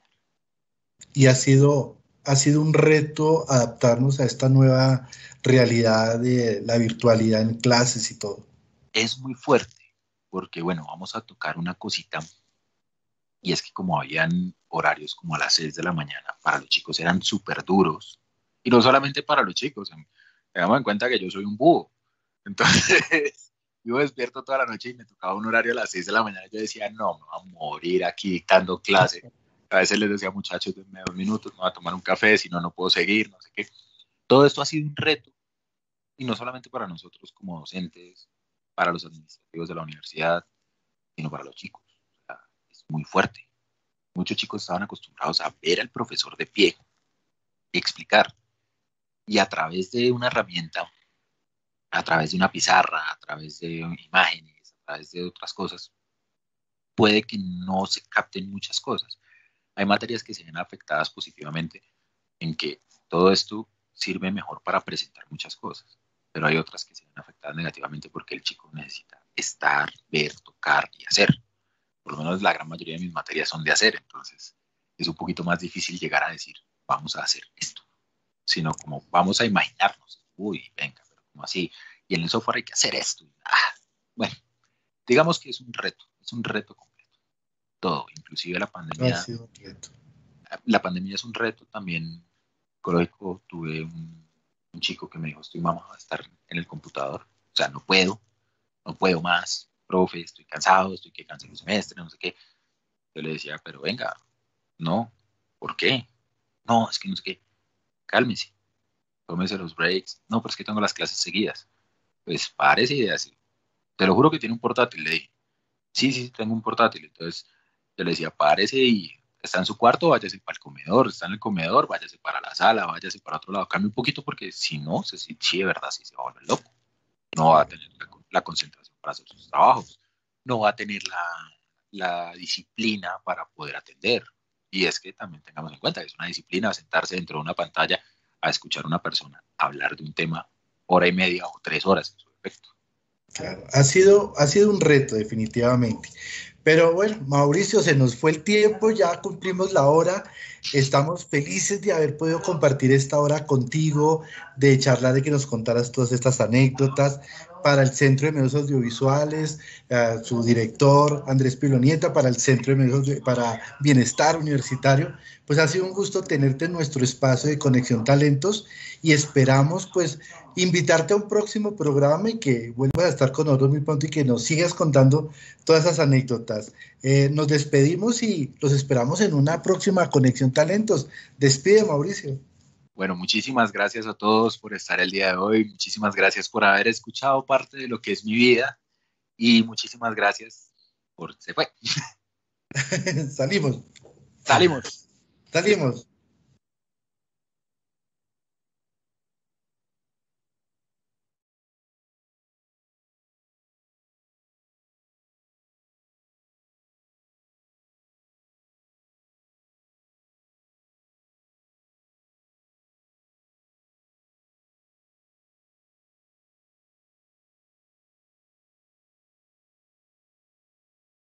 Y ha sido, ha sido un reto adaptarnos a esta nueva realidad de la virtualidad en clases y todo. Es muy fuerte, porque bueno, vamos a tocar una cosita. Y es que como habían horarios como a las 6 de la mañana, para los chicos eran súper duros, y no solamente para los chicos, tengamos en cuenta que yo soy un búho. Entonces, yo despierto toda la noche y me tocaba un horario a las 6 de la mañana. Yo decía, no, me voy a morir aquí dictando clase. A veces les decía, muchachos, denme dos minutos, me voy a tomar un café, si no, no puedo seguir, no sé qué. Todo esto ha sido un reto. Y no solamente para nosotros como docentes, para los administrativos de la universidad, sino para los chicos. O sea, es muy fuerte. Muchos chicos estaban acostumbrados a ver al profesor de pie y explicar y a través de una herramienta, a través de una pizarra, a través de imágenes, a través de otras cosas, puede que no se capten muchas cosas. Hay materias que se ven afectadas positivamente en que todo esto sirve mejor para presentar muchas cosas, pero hay otras que se ven afectadas negativamente porque el chico necesita estar, ver, tocar y hacer. Por lo menos la gran mayoría de mis materias son de hacer, entonces es un poquito más difícil llegar a decir, vamos a hacer esto sino como vamos a imaginarnos, uy, venga, como así, y en el software hay que hacer esto. Ah, bueno, digamos que es un reto, es un reto completo. Todo, inclusive la pandemia. La pandemia es un reto también psicológico. Tuve un, chico que me dijo, estoy mamá a estar en el computador, o sea, no puedo, no puedo más, profe, estoy cansado, estoy que cansado el semestre, no sé qué. Yo le decía, pero venga, no, ¿por qué? No, es que no sé qué cálmese, tómese los breaks. No, pero es que tengo las clases seguidas. Pues párese y así. Te lo juro que tiene un portátil, le dije. Sí, sí, tengo un portátil. Entonces yo le decía, párese y está en su cuarto, váyase para el comedor, está en el comedor, váyase para la sala, váyase para otro lado, cambie un poquito porque si no, si sí, de verdad, sí se va a volver loco. No va a tener la, concentración para hacer sus trabajos, no va a tener la, la disciplina para poder atender. Y es que también tengamos en cuenta que es una disciplina sentarse dentro de una pantalla a escuchar a una persona hablar de un tema hora y media o tres horas en su efecto. Claro, ha sido, ha sido un reto definitivamente. Pero bueno, Mauricio, se nos fue el tiempo, ya cumplimos la hora. Estamos felices de haber podido compartir esta hora contigo, de charlar, de que nos contaras todas estas anécdotas para el Centro de Medios Audiovisuales, su director Andrés Pilonieta, para el Centro de Medios para Bienestar Universitario. Pues ha sido un gusto tenerte en nuestro espacio de Conexión Talentos y esperamos pues invitarte a un próximo programa y que vuelvas a estar con nosotros muy pronto y que nos sigas contando todas esas anécdotas. Eh, nos despedimos y los esperamos en una próxima Conexión Talentos. Despide, Mauricio. Bueno, muchísimas gracias a todos por estar el día de hoy. Muchísimas gracias por haber escuchado parte de lo que es mi vida. Y muchísimas gracias por... Se fue. *laughs* Salimos. Salimos. Salimos.